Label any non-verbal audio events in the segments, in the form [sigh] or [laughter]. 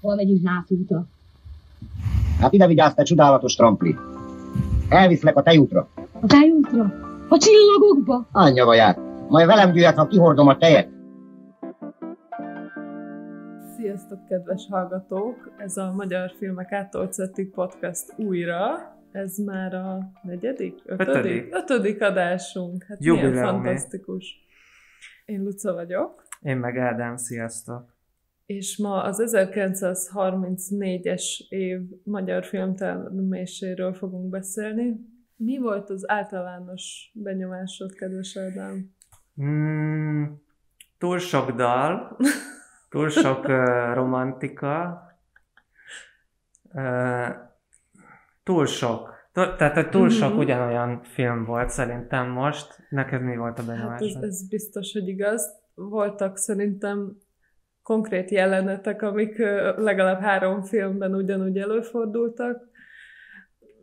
Hol megyünk nászútra? Hát ide vigyázz, te csodálatos trampli. Elviszlek a tejútra. A tejútra? A csillagokba? Anyja vaját. Majd velem gyűjjek, ha kihordom a tejet. Sziasztok, kedves hallgatók! Ez a Magyar Filmek Átolcetik podcast újra. Ez már a negyedik? Ötödik? Ötödik. Ötödik adásunk. Hát milyen Jubileumi. fantasztikus. Én Luca vagyok, Én meg Ádám, sziasztok! És ma az 1934-es év magyar filmterméséről fogunk beszélni. Mi volt az általános benyomásod, kedves Ádám? Mm, túl sok dal, túl sok uh, romantika, uh, túl sok. Tehát, hogy túl sok Mhm. ugyanolyan film volt szerintem most. Neked mi volt a Hát ez, benyomásod? ez biztos, hogy igaz. Voltak szerintem konkrét jelenetek, amik legalább három filmben ugyanúgy előfordultak.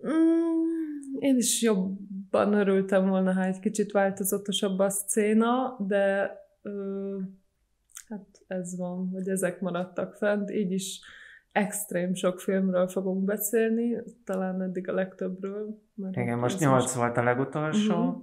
Mm, én is jobban örültem volna, ha egy kicsit változatosabb a szcéna, de hát ez van, hogy ezek maradtak fent, így is extrém sok filmről fogunk beszélni, talán eddig a legtöbbről. Igen, most ez 8 volt a legutolsó, Mhm.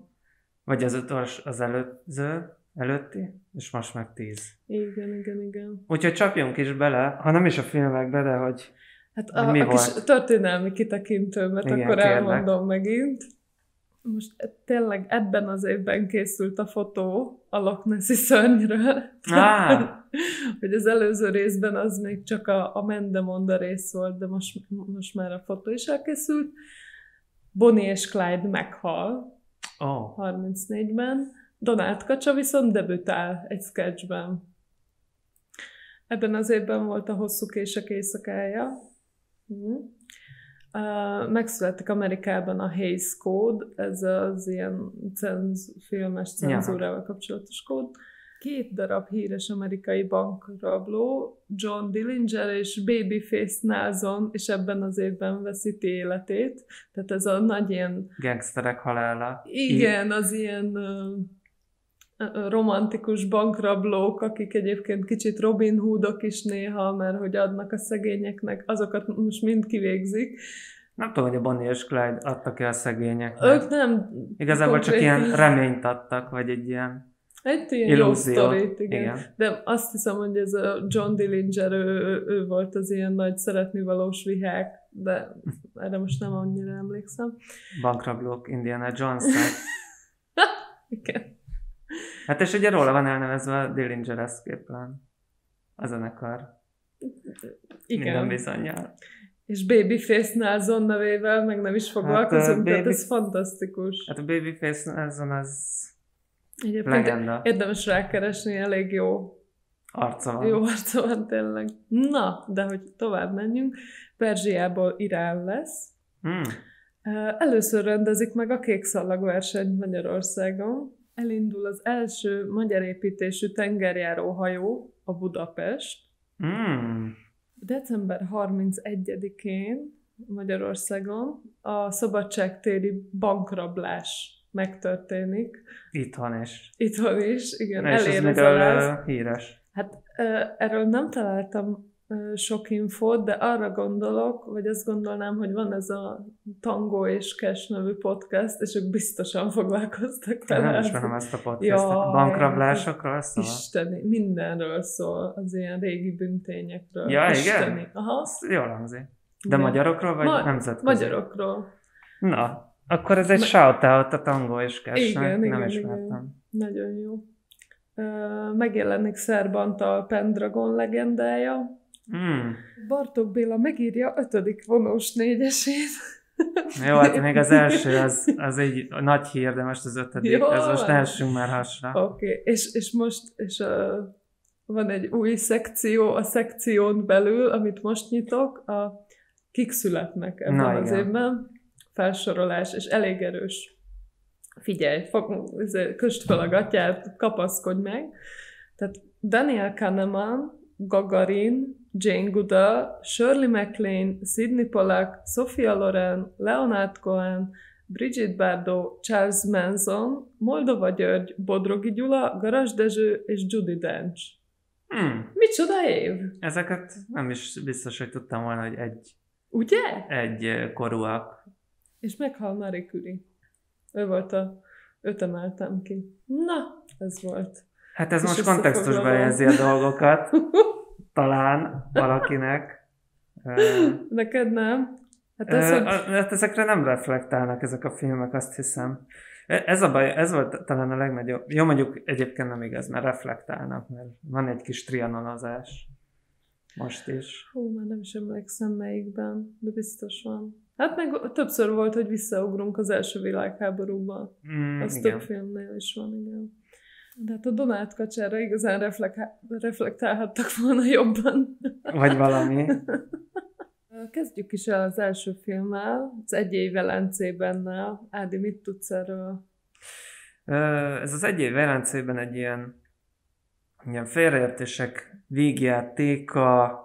vagy az utolsó, az előző, előtti, és most meg 10. Igen, igen, igen. Úgyhogy csapjunk is bele, ha nem is a filmekbe, de hogy Hát a, mi a kis volt? történelmi kitekintőmet Igen, akkor kérlek. elmondom megint. Most e- tényleg ebben az évben készült a fotó a Loch Nessi szörnyről. [laughs] Hogy az előző részben az még csak a, a Mendemonda rész volt, de most, most már a fotó is elkészült. Bonnie és Clyde meghal Ó, 34-ben, Donald Kacsa viszont debütál egy sketchben. Ebben az évben volt a Hosszú Kések éjszakája. Mhm. Uh, megszületik Amerikában a Hays Code, ez az ilyen cenz, filmes cenzúrával kapcsolatos kód. Két darab híres amerikai bankrabló, John Dillinger és Babyface Nelson, és ebben az évben veszíti életét. Tehát ez a nagy ilyen gangsterek halála. igen, az ilyen ö, romantikus bankrablók, akik egyébként kicsit Robin Hoodok is néha, mert hogy adnak a szegényeknek, azokat most mind kivégzik. Nem tudom, hogy a Bonnie és Clyde adtak el a szegényeknek. Ők nem... Igazából csak konkrétan- ilyen reményt adtak, vagy egy ilyen Egy ilyen jó illúzió. sztorit, igen. Igen. De azt hiszem, hogy ez a John Dillinger, ő, ő, ő volt az ilyen nagy szeretnivalós vihák, de erre most nem annyira emlékszem. Bankrablók Indiana jones [laughs] Igen. Hát és ugye róla van elnevezve a Dillinger Escape Plan. A zenekar. Minden Igen. bizonyal. És Babyface Nelson nevével meg nem is foglalkozunk, Hát, ö, tehát Baby- ez fantasztikus. Hát a Babyface azon az Egyébként legenda. érdemes rákeresni, elég jó, Arca van. jó arca van tényleg. Na, de hogy tovább menjünk, Perzsiából Irán lesz. Mm. Ö, Először rendezik meg a kékszalag verseny Magyarországon. Elindul az első magyar építésű tengerjáró hajó, a Budapest. Mm. December 31-én Magyarországon a szabadságtéri bankrablás megtörténik. Itthon is. Itthon is, igen, Na, és ez miről híres? Hát erről nem találtam sok infót, de arra gondolok, vagy azt gondolnám, hogy van ez a Tango és Cash nevű podcast, és ők biztosan foglalkoztak vele. nem ismerem ezt a podcastot. Jaj, Bankrablásokról szól? Isteni, mindenről szól, az ilyen régi büntényekről. Ja, igen? Isteni. Aha. Ez Jól hangzik. De Igen. magyarokról, vagy Ma- nemzetközi? Magyarokról. Na, akkor ez egy Ma- shoutout a tango és Cashnek. Igen, Nem igen, ismertem. igen. Nagyon jó. Megjelenik Szerb Antal Pendragon legendája. Mm. Bartók Béla megírja ötödik vonós négyesét. Jó, hát még az első, az, az egy nagy hír, de most az ötödik, Jó ez most elsünk már hasra. Oké, okay. és, és most és, uh, van egy új szekció a szekción belül, amit most nyitok, a kik születnek ebben Na, az igen. évben. Felsorolás, és elég erős. Figyelj, fog, köst fel a gatyát, kapaszkodj meg. Tehát Daniel Kahneman, Gagarin, Jane Goodall, Shirley MacLaine, Sidney Pollack, Sophia Loren, Leonard Cohen, Bridget Bardot, Charles Manson, Moldova György, Bodrogi Gyula, Garas Dezső és Judy Dench. Hmm. Micsoda év? Ezeket nem is biztos, hogy tudtam volna, hogy egy, Ugye? egy korúak. És meghal Marie Curie. Ő volt a... Őt emeltem ki. Na, ez volt. Hát ez most kontextusba helyezi a dolgokat. Talán valakinek. Neked nem? Hát ez, hogy... hát ezekre nem reflektálnak ezek a filmek, azt hiszem. E- Ez a baj, ez volt talán a legnagyobb. Jó, mondjuk egyébként nem igaz, mert reflektálnak, mert van egy kis trianonozás. Most is. Hú, már nem is emlékszem melyikben, de biztos van. Hát meg többször volt, hogy visszaugrunk az első világháborúba. Mm, Az igen. több filmnél is van, igen. De hát a Donát kacsára igazán reflek- reflektálhattak volna jobban. Vagy valami. [laughs] Kezdjük is el az első filmmel, az Egy év Velencében. Ádi, mit tudsz erről? Ez az egy év Velencében egy ilyen, ilyen félreértések végjátéka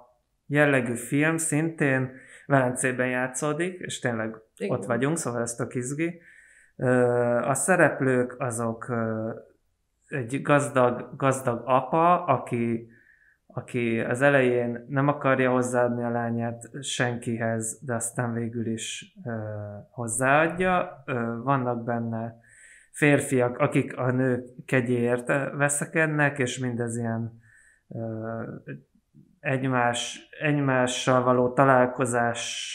jellegű film, szintén Velencében játszódik, és tényleg Igen. ott vagyunk, szóval ez tök izgi. A szereplők azok egy gazdag, gazdag apa, aki, aki az elején nem akarja hozzáadni a lányát senkihez, de aztán végül is ö, hozzáadja. Ö, vannak benne férfiak, akik a nők kegyéért veszekednek, és mindez ilyen ö, egymás, egymással való találkozás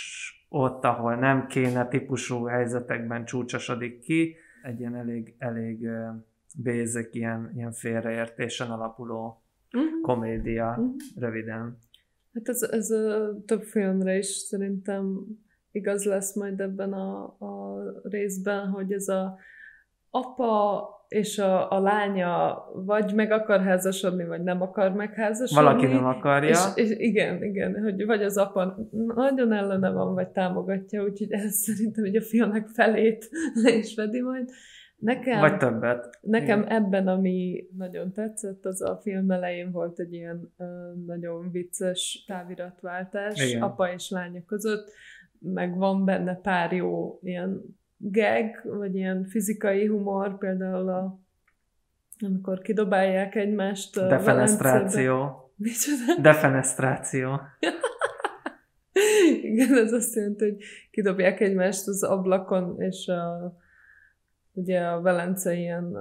ott, ahol nem kéne típusú helyzetekben csúcsosodik ki. Egy ilyen elég, elég basic, ilyen, ilyen félreértésen alapuló Uh-huh. komédia, Mhm. röviden. Hát ez, ez a több filmre is szerintem igaz lesz majd ebben a, a részben, hogy ez a apa és a, a lánya vagy meg akar házasodni, vagy nem akar megházasodni. Valaki nem akarja. És, és igen, igen, hogy vagy az apa nagyon ellene van, vagy támogatja, úgyhogy ez szerintem így a filmek felét [laughs] le is vedi majd. Nekem, Vagy többet. Nekem Igen. ebben, ami nagyon tetszett, az a film elején volt egy ilyen ö, nagyon vicces táviratváltás Igen. apa és lánya között, meg van benne pár jó ilyen gag, vagy ilyen fizikai humor, például a amikor kidobálják egymást. Defenestráció. Micsoda? [laughs] Defenestráció. [laughs] Igen, ez azt jelenti, hogy kidobják egymást az ablakon, és a, ugye a Velence ilyen,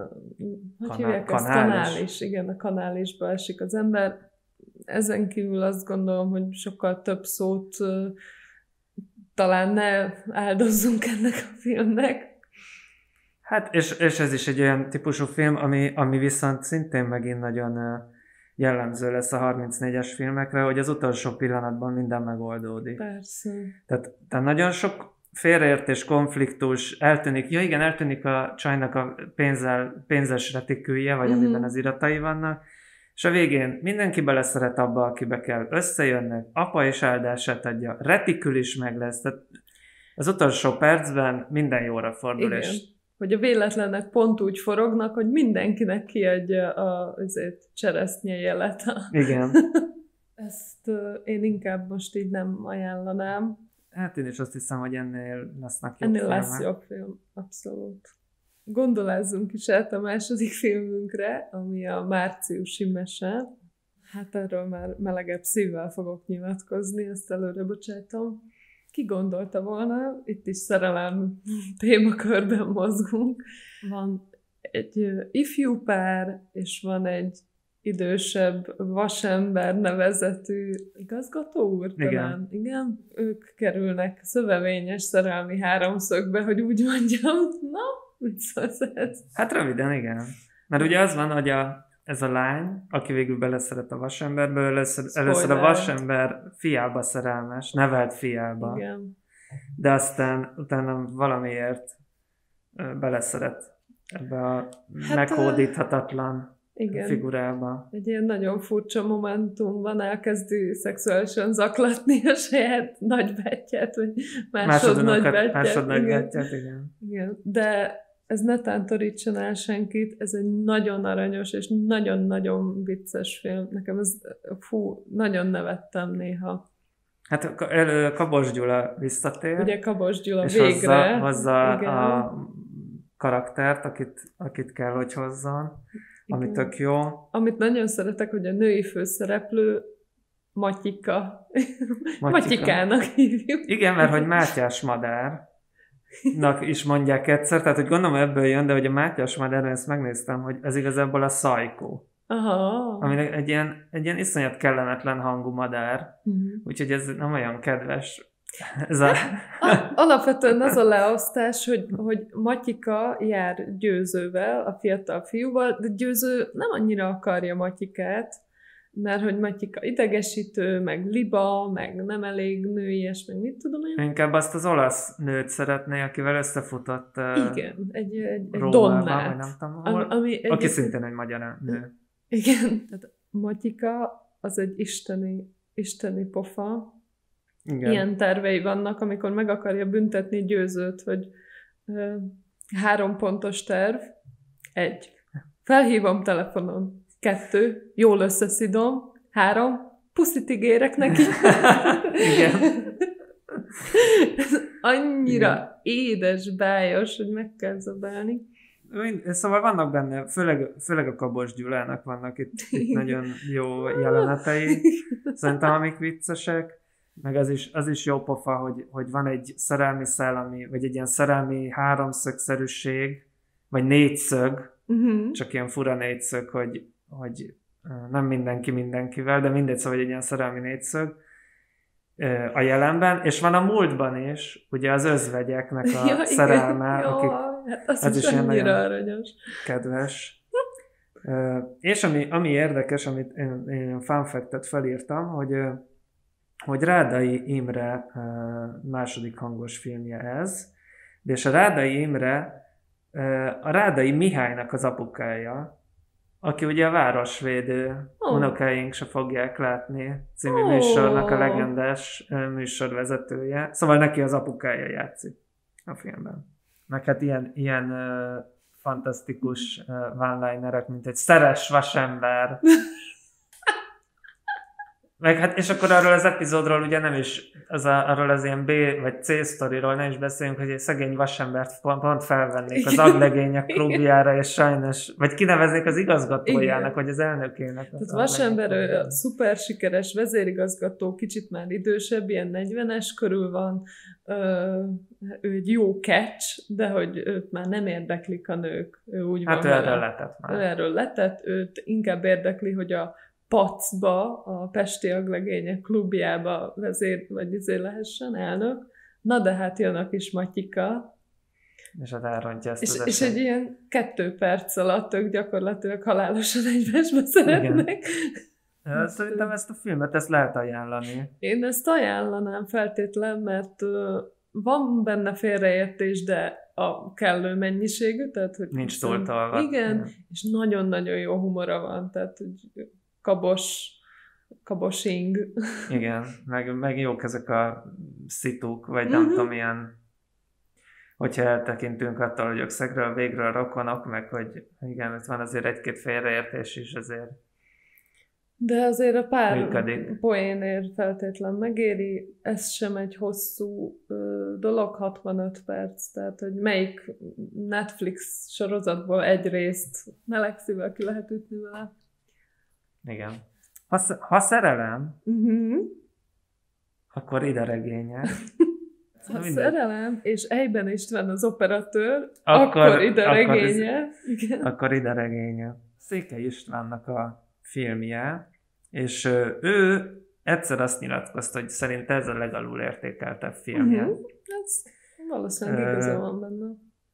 hogy Kanál- hívják ezt? kanális. Igen, a kanálisba esik az ember. Ezen kívül azt gondolom, hogy sokkal több szót talán ne áldozzunk ennek a filmnek. Hát, és, és ez is egy olyan típusú film, ami, ami viszont szintén megint nagyon jellemző lesz a 34-es filmekre, hogy az utolsó pillanatban minden megoldódik. Persze. Tehát, tehát nagyon sok félreértés, konfliktus, eltűnik, ja igen, eltűnik a csajnak a pénzzel, pénzes retikülje, vagy Mhm. amiben az iratai vannak, és a végén mindenki beleszeret abba, akibe kell, összejönnek, apa is áldását adja, retikül is meg lesz, tehát az utolsó percben minden jóra fordul, Igen. és Hogy a véletlenek pont úgy forognak, hogy mindenkinek kiadja a, azért cseresznye jelet igen. [laughs] Ezt én inkább most így nem ajánlanám. Hát én is azt hiszem, hogy ennél lesznek jobb Ennél lesz filmek. jobb film, abszolút. Gondolázzunk is át a második filmünkre, ami a márciusi mese. Hát erről már melegebb szívvel fogok nyilatkozni, ezt előre bocsátom. Ki gondolta volna, itt is szerelem [laughs] témakörben mozgunk. Van egy ifjú pár, és van egy idősebb vasember nevezetű igazgató úr Igen. talán? Igen. Ők kerülnek szövevényes szerelmi háromszögbe, hogy úgy mondjam. Na, mit szólsz ez? Hát röviden, igen. Mert ugye az van, hogy a, ez a lány, aki végül beleszeret a vasemberbe, először, először a vasember fiába szerelmes, nevelt fiába. Igen. De aztán utána valamiért beleszeret ebbe a Hát, meghódíthatatlan Igen. figurába. Egy ilyen nagyon furcsa momentumban elkezdi szexuálisan zaklatni a saját nagybátyját, vagy másod nagybátyját. másod nagybátyját, igen. Igen, de ez ne tántorítson el senkit, ez egy nagyon aranyos és nagyon-nagyon vicces film. Nekem ez, fú, nagyon nevettem néha. Hát Kabos Gyula visszatér, Ugye Kabos Gyula és végre. hozza, hozza igen. a karaktert, akit, akit kell, hogy hozzon. Ami Igen. tök jó. Amit nagyon szeretek, hogy a női főszereplő Matyika. Matyika. Matyikának hívjuk. Igen, mert hogy Mátyás madárnak is mondják egyszer, tehát hogy gondolom ebből jön, de hogy a Mátyás madár, ezt megnéztem, hogy ez igazából a szajkó, Aha. ami egy ilyen, egy ilyen iszonyat kellemetlen hangú madár, Mhm. úgyhogy ez nem olyan kedves. Ez a... Alapvetően az a leosztás, hogy, hogy Matyika jár Győzővel, a fiatal fiúval, de Győző nem annyira akarja Matyikát, mert hogy Matyika idegesítő, meg liba, meg nem elég nőies, meg mit tudom én. Inkább azt az olasz nőt szeretné, akivel összefutott Igen, egy, egy, egy donnát. nem tudom Ami, hol, ami aki egyébként- szintén egy magyar nő. Igen, tehát Matyika az egy isteni, isteni pofa. Igen. Igen. Ilyen tervei vannak, amikor meg akarja büntetni győzőt, hogy ö, három pontos terv. Egy. Felhívom telefonon. Kettő. Jól összeszidom. Három. Puszit ígérek neki. [laughs] Igen. Ez annyira édes, bájos, hogy meg kell zabálni. Szóval vannak benne, főleg, főleg a Kabos Gyulának vannak itt, itt nagyon jó jelenetei, szerintem amik viccesek, meg az is, az is jó pofa, hogy, hogy van egy szerelmi szellemi, vagy egy ilyen szerelmi háromszögszerűség, vagy négyszög, Uh-huh. csak ilyen fura négyszög, hogy, hogy nem mindenki mindenkivel, de mindegy, szóval egy ilyen szerelmi négyszög a jelenben, és van a múltban is, ugye az özvegyeknek a [laughs] igen. szerelme, Jó, akik hát az ez is, is ilyen nagyon- aranyos. kedves. És ami, ami érdekes, amit én, én fun fact-et felírtam, hogy, hogy Rádai Imre második hangos filmje ez, és a Rádai Imre a Rádai Mihálynak az apukája, aki ugye a Városvédő, oh. unokáink se fogják látni című Ó. műsornak a legendás műsorvezetője. Szóval neki az apukája játszik a filmben. Meg hát ilyen, ilyen uh, fantasztikus uh, one-linerek, mint egy szeres vasember. [laughs] Meg hát, és akkor arról az epizódról ugye nem is, az a, arról az ilyen B vagy C sztoriról nem is beszélünk, hogy egy szegény vasembert pont, pont felvennék az aglegények klubjára, és sajnos, vagy kineveznék az igazgatójának, Igen. vagy az elnökének. Tehát Vasember ő a szuper sikeres vezérigazgató, kicsit már idősebb, ilyen 40-es körül van, ő egy jó catch, de hogy őt már nem érdeklik a nők. Ő úgy Hát van ő erről letett Ő már. erről letett, őt inkább érdekli, hogy a pacba, a Pesti Aglegények klubjába vezér, vagy izé lehessen elnök. Na de hát jön a kis Matyika, És hát elrontja ezt és, az és egy ilyen kettő perc alatt ők gyakorlatilag halálosan egymásba szeretnek. Ö, Szerintem ezt a filmet, ezt lehet ajánlani. Én ezt ajánlanám feltétlen, mert van benne félreértés, de a kellő mennyiségű, tehát hogy Nincs túltolva. Igen, és nagyon-nagyon jó humora van, tehát hogy kabos, kabosing. Igen, meg, meg jók ezek a szituk, vagy nem Mhm. tudom, ilyen hogyha eltekintünk attól, hogy ők szegről végről rokonok, meg hogy igen, itt van azért egy-két félreértés is azért. De azért a pár Működik. poénért feltétlen megéri, ez sem egy hosszú ö, dolog, 65 perc, tehát hogy melyik Netflix sorozatból egy részt melegszivel ki lehet ütni vele. Igen. Ha, ha szerelem, Uh-huh. akkor ide regénye. [laughs] Ha mindegy. szerelem, és Egyben István az operatőr, Akkor- akkor, ide akkor regénye. Igen. akkor ide regénye. Székely Istvánnak a filmje, és ő egyszer azt nyilatkozta, hogy szerint ez a legalul értékeltebb filmje. Uh-huh. Ez valószínűleg igaza van benne.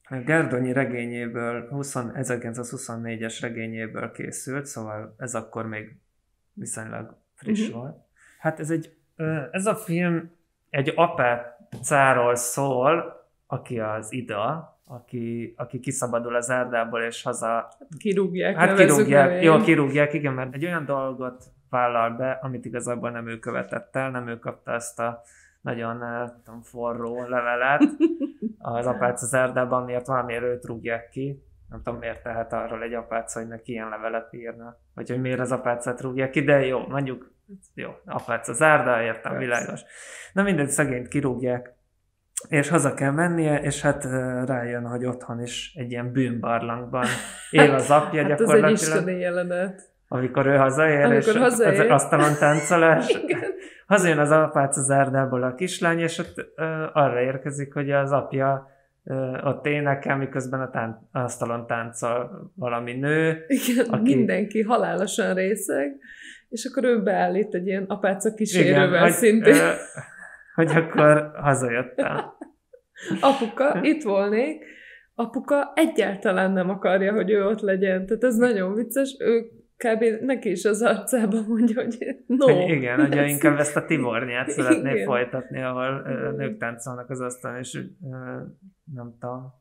A Gárdonyi regényéből, 20, 1924-es regényéből készült, szóval ez akkor még viszonylag friss Mhm. volt. Hát ez egy, ez a film egy apácáról szól, aki az Ida, aki, aki kiszabadul az árdából és haza Kirúgják, Hát kirúgják, jó, kirúgják, igen, mert egy olyan dolgot vállal be, amit igazából nem ő követett el, nem ő kapta ezt a nagyon tudom, forró levelet [laughs] az apác az erdában, miért valamiért őt rúgják ki. Nem tudom, miért tehet arról egy apác, hogy neki ilyen levelet írna. Vagy hogy miért az apácát rúgják ki, de jó, mondjuk, jó, apác az árda, értem, Persze. világos. Na mindegy, szegényt kirúgják, és haza kell mennie, és hát rájön, hogy otthon is egy ilyen bűnbarlangban él az apja [laughs] Hát ez egy gyakorlatilag, isteni jelenet. amikor ő hazaér, Amikor és hazaér. az asztalon táncolás, [laughs] Igen. Hazajön az apáca zárdából a kislány, és ott ö, arra érkezik, hogy az apja ott énekel, miközben a tán- asztalon táncol valami nő. Igen, Aki- mindenki halálosan részeg, és akkor ő beállít egy ilyen apáca kísérővel hogy, szintén. ö, hogy akkor hazajöttem. Apuka, itt volnék, apuka egyáltalán nem akarja, hogy ő ott legyen. Tehát ez nagyon vicces, ő kb. neki is az arcában mondja, hogy no. Hogy igen, hogy inkább ezt a Tibornyát [laughs] szeretné Igen. folytatni, ahol Igen. nők táncolnak az asztalon, és nem tudom,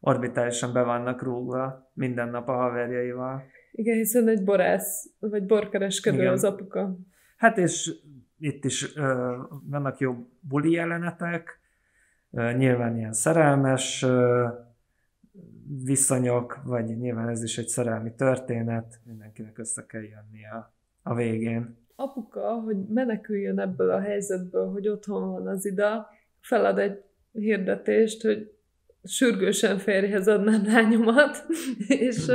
orbitálisan be vannak rúgva minden nap a haverjaival. Igen, hiszen egy borász, vagy borkereskedő Igen. az apuka. Hát és itt is ö, vannak jó buli jelenetek, ö, nyilván ilyen szerelmes ö, viszonyok, vagy nyilván ez is egy szerelmi történet, mindenkinek össze kell jönni a, végén. Apuka, hogy meneküljön ebből a helyzetből, hogy otthon van az ida, felad egy hirdetést, hogy sürgősen férjhez adnám lányomat, [laughs] és,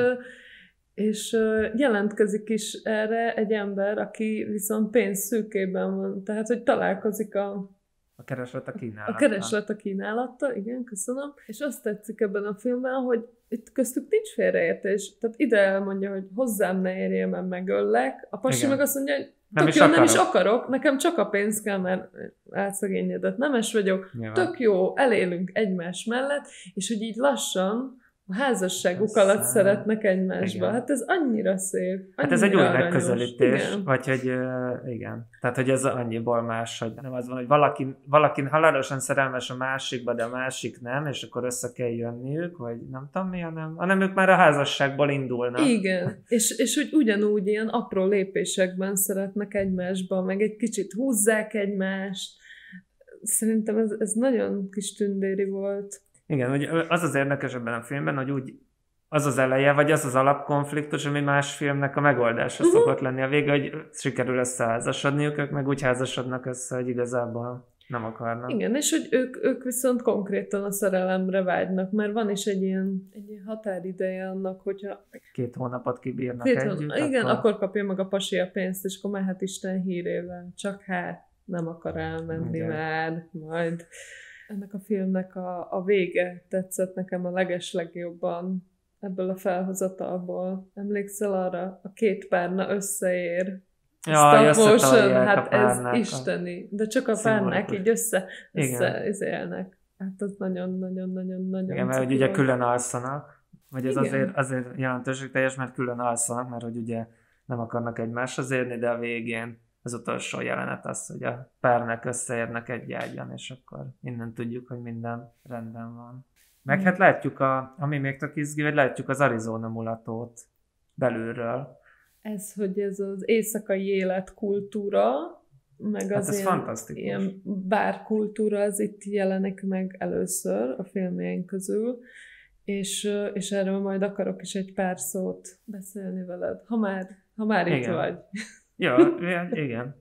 és jelentkezik is erre egy ember, aki viszont pénz szűkében van, tehát hogy találkozik a, A kereslet a a kínálattal. kereslet a kínálattal, igen, köszönöm, és azt tetszik ebben a filmben, hogy itt köztük nincs félreértés. Tehát ide elmondja, hogy hozzám ne érjél, mert megöllek. A pasi Igen. meg azt mondja, hogy Nem tök is jó, nem is akarok. akarok, nekem csak a pénz kell, mert elszegényedett nemes vagyok, Nyilván. tök jó, elélünk egymás mellett, és hogy így lassan a házasságuk Persze. alatt szeretnek egymásba. Igen. Hát ez annyira szép. Hát ez egy új annyira aranyos. megközelítés, Igen. vagy hogy uh, igen. Tehát, hogy ez annyiból más, hogy nem az van, hogy valaki, valaki halálosan szerelmes a másikba, de a másik nem, és akkor össze kell jönniük, vagy nem tudom mi, hanem, hanem ők már a házasságból indulnak. Igen, és, és hogy ugyanúgy ilyen apró lépésekben szeretnek egymásba, meg egy kicsit húzzák egymást. Szerintem ez, ez nagyon kis tündéri volt. Igen, hogy az az érdekes ebben a filmben, hogy úgy az az eleje, vagy az az alapkonfliktus, ami más filmnek a megoldása Mhm. szokott lenni a vége, hogy sikerül összeházasodniuk, ők meg úgy házasodnak össze, hogy igazából nem akarnak. Igen, és hogy ők, ők viszont konkrétan a szerelemre vágynak, mert van is egy ilyen, egy ilyen határideje annak, hogyha Két hónapot kibírnak Két együtt. hónap, igen, akkor kapja meg a pasi a pénzt, és akkor mehet Isten hírével. Csak hát nem akar elmenni Igen. már, majd. Ennek a filmnek a, a vége tetszett nekem a leges legjobban ebből a felhozatalból. Emlékszel arra? A két párna összeér. Jaj, Stop motion, hát ez párnákat. isteni. De csak a párnák így össze, össze izélnek. Hát az nagyon-nagyon-nagyon-nagyon Igen, mert hogy ugye külön alszanak, vagy ez Igen. azért, azért jelentőségteljes, mert külön alszanak, mert hogy ugye nem akarnak egymáshoz érni, de a végén az utolsó jelenet az, hogy a párnak összeérnek egy ágyan, és akkor innen tudjuk, hogy minden rendben van. Meg Mm. hát látjuk, a, ami még tök izgi, hogy látjuk az Arizona mulatót belülről. ez, hogy ez az éjszakai életkultúra, meg Hát az ez ilyen, fantasztikus. ilyen bárkultúra, az itt jelenik meg először a filmjeink közül, és, és erről majd akarok is egy pár szót beszélni veled, ha már, ha már itt vagy. Ja, igen.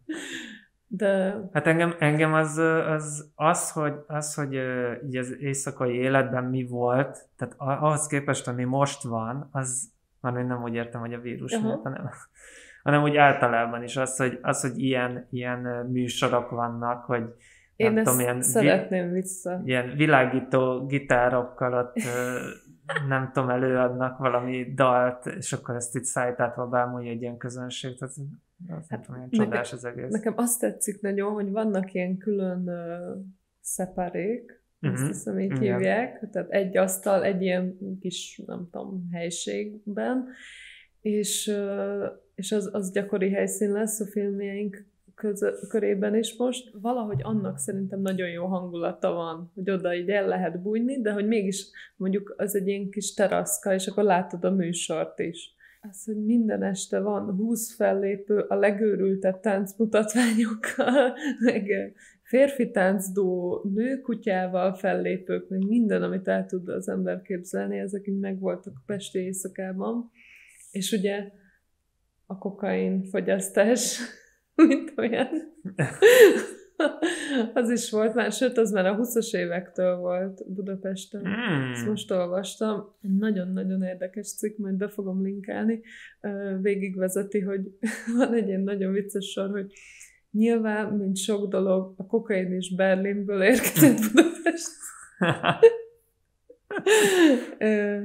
De Hát engem, engem az, az, az, hogy, az, hogy így az éjszakai életben mi volt, tehát ahhoz képest, ami most van, az már én nem úgy értem, hogy a vírus Aha. miatt, hanem, hanem úgy általában is az, hogy, az, hogy ilyen, ilyen műsorok vannak, hogy én nem tudom, ilyen, vi, szeretném vissza. ilyen világító gitárokkal ott nem tudom, előadnak valami dalt, és akkor ezt itt szájtátva bámulja egy ilyen közönség, tehát nem Hát ilyen nekem- csodás az egész. Nekem azt tetszik nagyon, hogy vannak ilyen külön uh, szeparék, azt Mhm. hiszem így Igen. hívják, tehát egy asztal, egy ilyen kis, nem tudom, helységben, és, ö, és az, az gyakori helyszín lesz a filmjeink közö, körében is most. Valahogy annak szerintem nagyon jó hangulata van, hogy oda így el lehet bújni, de hogy mégis mondjuk az egy ilyen kis teraszka, és akkor látod a műsort is. Az, hogy minden este van 20 fellépő a legőrültebb táncmutatványokkal, [laughs] meg férfi táncdó, nőkutyával fellépők, meg minden, amit el tud az ember képzelni, ezek így megvoltak a Pesti éjszakában. És ugye a kokain fogyasztás, [laughs] mint olyan. [laughs] [laughs] Az is volt már, sőt, az már a 20-as évektől volt Budapesten. Hmm. Ezt most olvastam. Nagyon-nagyon érdekes cikk, majd be fogom linkelni. Végigvezeti, hogy [laughs] van egy ilyen nagyon vicces sor, hogy nyilván, mint sok dolog, a kokain is Berlinből érkezett Budapest. [laughs] Ö,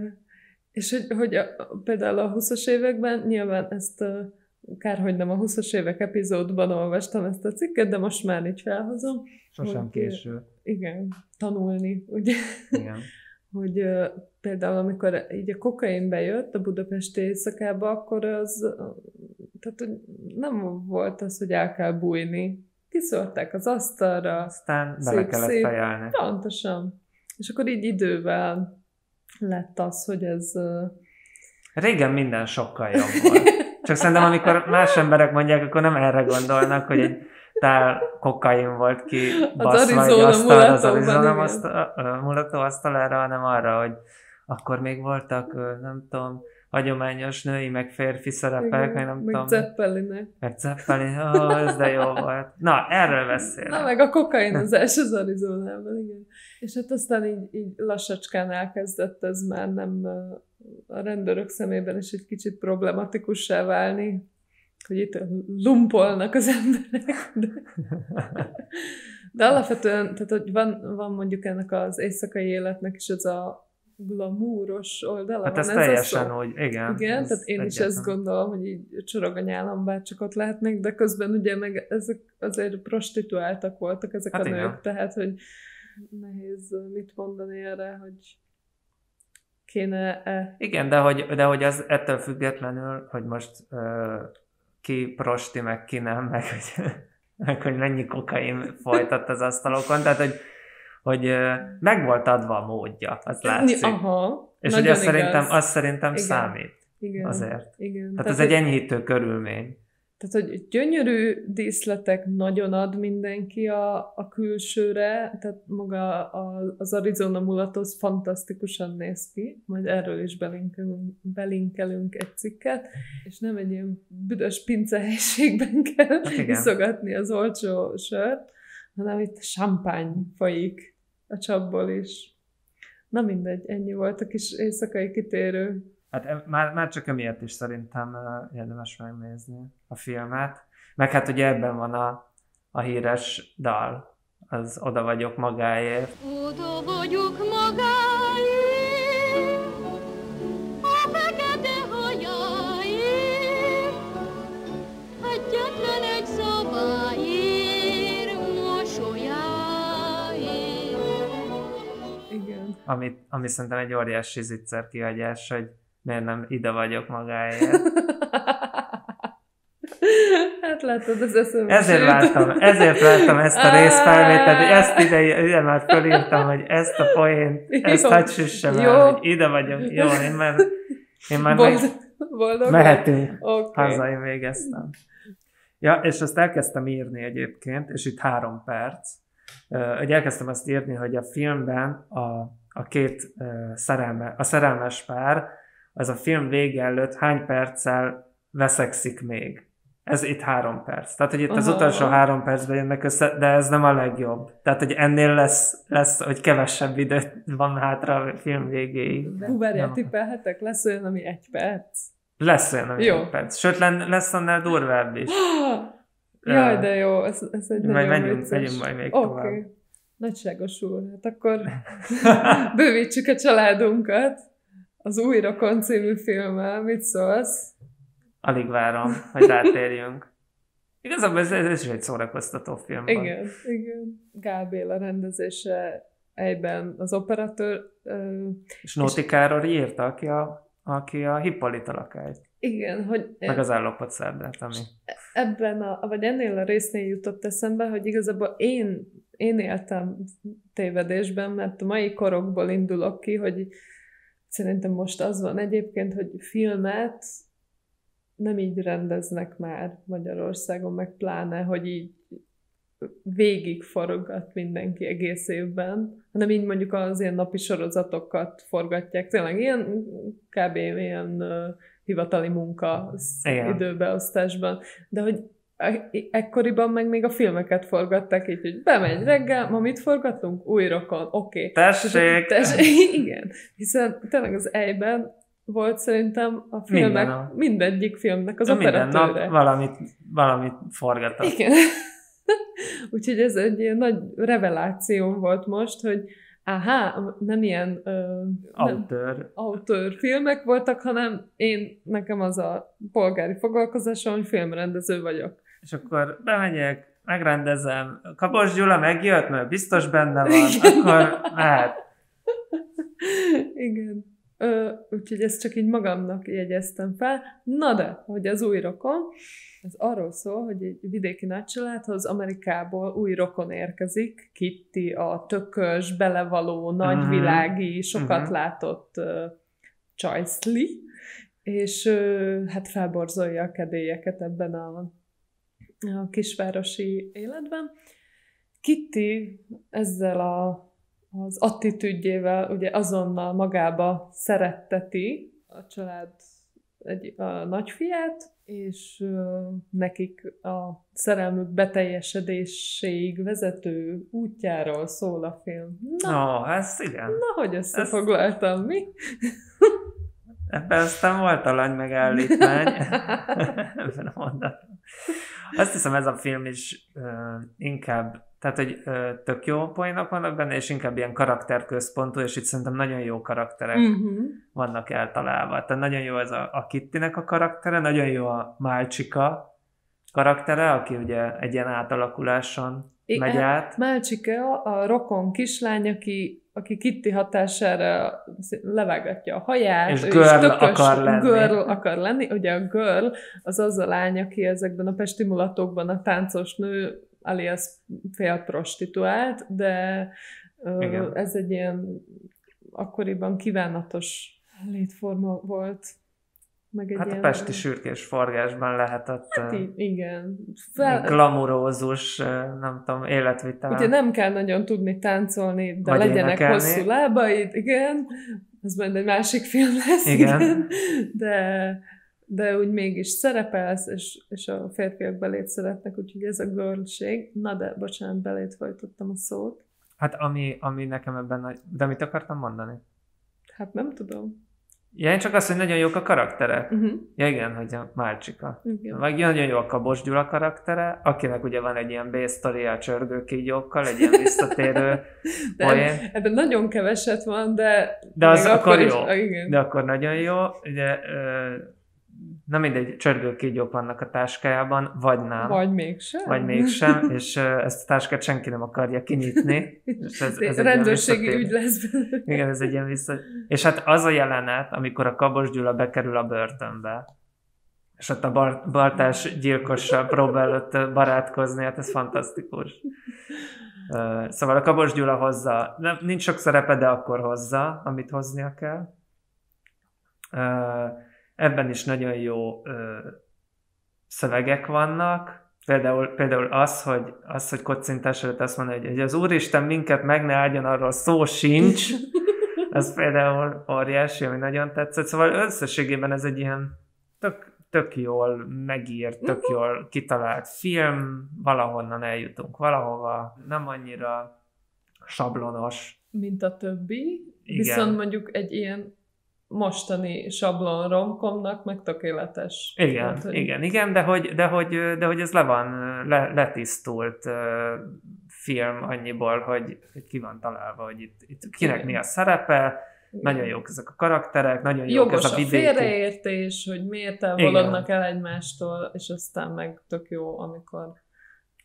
és hogy, hogy a, például a 20-as években nyilván ezt a, kár, hogy nem a 20-as évek epizódban olvastam ezt a cikket, de most már így felhozom. Sosem Hogy- késő. Igen, tanulni, ugye? Igen. [laughs] hogy például amikor így a kokain bejött a budapesti éjszakába, akkor az, tehát hogy nem volt az, hogy el kell bújni. Kiszorták az asztalra, Aztán Szép, bele kellett szép. fejelni. pontosan. És akkor így idővel lett az, hogy ez... ö, Régen minden sokkal jobb volt. [laughs] Csak szerintem, amikor más emberek mondják, akkor nem erre gondolnak, hogy egy tál kokain volt ki baszva egy Arizona asztal, az Arizona asztal- mulató asztalára, hanem arra, hogy akkor még voltak, nem tudom, hagyományos női, meg férfi szerepek, meg nem meg tudom, Zeppelinek. meg Zeppelin, ó, ez de jó volt. Na, erről beszélek. Na, meg a kokainozás az Arizonában, igen. És hát aztán így, így lassacskán elkezdett ez már nem a rendőrök szemében is egy kicsit problematikussá válni, hogy itt lumpolnak az emberek. De, de alapvetően, tehát hogy van, van mondjuk ennek az éjszakai életnek is ez a glamúros oldala. Hát ez ez teljesen úgy, igen. Igen, ez tehát én is egyetlen. ezt gondolom, hogy így csorog a nyálam, bár csak ott lehetnek, de közben ugye meg ezek azért prostituáltak voltak ezek Hát a igen. nők, tehát hogy nehéz mit mondani erre, hogy kéne-e. Igen, de hogy, de hogy az ettől függetlenül, hogy most ö, ki prosti, meg ki nem, [laughs] meg hogy, meg hogy mennyi kokain folytott az asztalokon, tehát hogy, hogy meg volt adva a módja, az látszik. Aha, És ugye azt igaz. szerintem, azt szerintem Igen. számít igen, azért. Igen. Tehát ez egy enyhítő körülmény. Tehát, hogy gyönyörű díszletek nagyon ad mindenki a, a külsőre, tehát maga a, az Arizona mulat az fantasztikusan néz ki, majd erről is belinkelünk, belinkelünk egy cikket, és nem egy ilyen büdös pincehelyiségben [laughs] kell Hát igen. iszogatni az olcsó sört, hanem itt champagne folyik a csapból is. Na mindegy, ennyi volt a kis éjszakai kitérő. Hát már, már csak emiatt is szerintem érdemes megnézni a filmet. Meg hát ugye ebben van a, a híres dal, az Oda vagyok magáért. Oda vagyok magáért, a fekete hajáért, egyetlen egy szabályért, mosolyáért. Igen. Amit, ami szerintem egy óriási zicser kihagyás, hogy miért nem ide vagyok magáért. [laughs] hát látod, az eszembe Ezért vártam, ezért vártam ezt a részfelvételt, ezt ide, ide már fölírtam, hogy ezt a poént, ezt hadd süssem el, hogy ide vagyok. Jó, én már, én már meg, Boldog, boldog mehetünk. Oké. Haza, én végeztem. Ja, és azt elkezdtem írni egyébként, és itt három perc. Hogy elkezdtem azt írni, hogy a filmben a, a két szerelme, a szerelmes pár, az a film vége előtt hány perccel veszekszik még. Ez itt három perc. Tehát, hogy itt az Aha. utolsó három percben jönnek össze, de ez nem a legjobb. Tehát, hogy ennél lesz, lesz hogy kevesebb idő van hátra a film végéig. Hú, várjál, tippelhetek? Lesz olyan, ami egy perc? Lesz olyan, ami Jó. egy perc. Sőt, lesz annál durvább is. [gasps] Jaj, de jó, ez, ez egy Majd nagyon megyünk, vicces. megyünk majd még Oké. tovább. Nagyságos úr, hát akkor [laughs] bővítsük a családunkat az Új Rokon című filmmel. Mit szólsz? Alig várom, hogy rátérjünk. [laughs] Igazából ez, ez is egy szórakoztató film. Igen, igen. Gál Béla rendezése egyben az operatőr. ö, És Nóti Károly írta, aki a, aki a Hippolyta lakályt, igen, hogy meg az ellopott szerdát, ami... ebben a, vagy ennél a résznél jutott eszembe, hogy igazából én, én éltem tévedésben, mert a mai korokból indulok ki, hogy szerintem most az van egyébként, hogy filmet nem így rendeznek már Magyarországon, meg pláne, hogy így végig forgat mindenki egész évben, hanem így mondjuk az ilyen napi sorozatokat forgatják. Tényleg ilyen kb. ilyen uh, hivatali munka Igen. időbeosztásban. De hogy ekkoriban meg még a filmeket forgatták, így, hogy bemegy reggel, ma mit forgatunk? Új rokon, oké. Okay. Tessék! [laughs] Tessék, igen. Hiszen tényleg az egyben volt szerintem a filmek, Minden a- mindegyik filmnek az Minden operatőre. nap valamit, valamit forgattak. Igen. [laughs] Úgyhogy ez egy ilyen nagy revelációm volt most, hogy aha, nem ilyen Autőr. autorfilmek voltak, hanem én, nekem az a polgári foglalkozásom, hogy filmrendező vagyok. És akkor bemegyek, megrendezem, Kapos Gyula megjött, mert biztos benne van, Igen. akkor mehet. Igen. Ö, úgyhogy ezt csak így magamnak jegyeztem fel. Na de, hogy az új rokon, ez arról szól, hogy egy vidéki nagycsaládhoz Amerikából új rokon érkezik, Kitty, a tökös, belevaló, nagyvilági, sokat Mhm. látott uh, Csajszli, és ö, hát felborzolja a kedélyeket ebben a, a kisvárosi életben. Kitty ezzel a, az attitűdjével ugye azonnal magába szeretteti a család egy, a nagyfiát, és ö, nekik a szerelmük beteljesedéséig vezető útjáról szól a film. Na, No, ez igen. na hogy összefoglaltam, mi? Ebben aztán volt alany megállítmány. [laughs] Ebben a mondatban. Azt hiszem ez a film is uh, inkább, tehát hogy uh, tök jó poénok vannak benne, és inkább ilyen karakterközpontú, és itt szerintem nagyon jó karakterek Uh-huh. vannak eltalálva. Tehát nagyon jó ez a, a Kittinek a karaktere, nagyon jó a Málcsika karaktere, aki ugye egy ilyen átalakuláson. Megy át. Málcsike a rokon kislány, aki, aki Kitty hatására levágatja a haját, És ő girl is tökös akar lenni. Girl akar lenni. Ugye a girl az az a lány, aki ezekben a pesti mulatokban a táncos nő, alias fél prostituált, de Igen. ez egy ilyen akkoriban kívánatos létforma volt. Meg egy Hát a pesti sürkés forgásban lehetett Hát igen. Fel, glamurózus, nem tudom, életvitel. Ugye nem kell nagyon tudni táncolni, de Vagy legyenek énekelni. hosszú lábaid, igen. Az majd egy másik film lesz, Igen. igen. De, de úgy mégis szerepelsz, és, és a férfiak belét szeretnek, úgyhogy ez a girlség. Na de, bocsánat, belét folytottam a szót. Hát ami, ami nekem ebben nagy... De mit akartam mondani? Hát nem tudom. Ja, én csak azt, hogy nagyon jók a karakterek. Uh-huh. Ja igen, hogy a Málcsika. Igen. Meg nagyon jó a Kabos Gyula karaktere, akinek ugye van egy ilyen B-sztoria a csörgőkígyókkal, egy ilyen visszatérő [laughs] poén. ebben nagyon keveset van, de... De az akkor is- jó. ah, igen. De akkor nagyon jó. Ugye, ö, nem mindegy, csörgőkígyók vannak a táskájában, vagy nem. Vagy mégsem. vagy mégsem, és ezt a táskát senki nem akarja kinyitni. És ez, ez Rendőrségi ügy lesz. Igen, ez egy ilyen vissza... És hát az a jelenet, amikor a Kabos Gyula bekerül a börtönbe, és ott a bar- Bartás gyilkossal próbál ott barátkozni, hát ez fantasztikus. Szóval a Kabos Gyula hozza, nem, nincs sok szerepe, de akkor hozza, amit hoznia kell. Ebben is nagyon jó ö, szövegek vannak, Például, például az, hogy, az, hogy kocintás előtt azt mondja, hogy, hogy az Úristen minket meg ne áldjon, arról szó sincs. [laughs] Ez például óriási, ami nagyon tetszett. Szóval összességében ez egy ilyen tök, tök jól megírt, tök jól kitalált film, valahonnan eljutunk valahova, nem annyira sablonos. mint a többi, Igen. viszont mondjuk egy ilyen mostani sablon romkomnak meg tökéletes. Igen, Tehát, hogy- igen, igen, de hogy, de hogy, de hogy ez le van, le, letisztult uh, film annyiból, hogy, hogy ki van találva, hogy itt, itt kinek Igen. mi a szerepe, nagyon jók ezek a karakterek, nagyon jók Jogos ez a, a vidéki. félreértés, hogy miért távolodnak el egymástól, és aztán meg tök jó, amikor...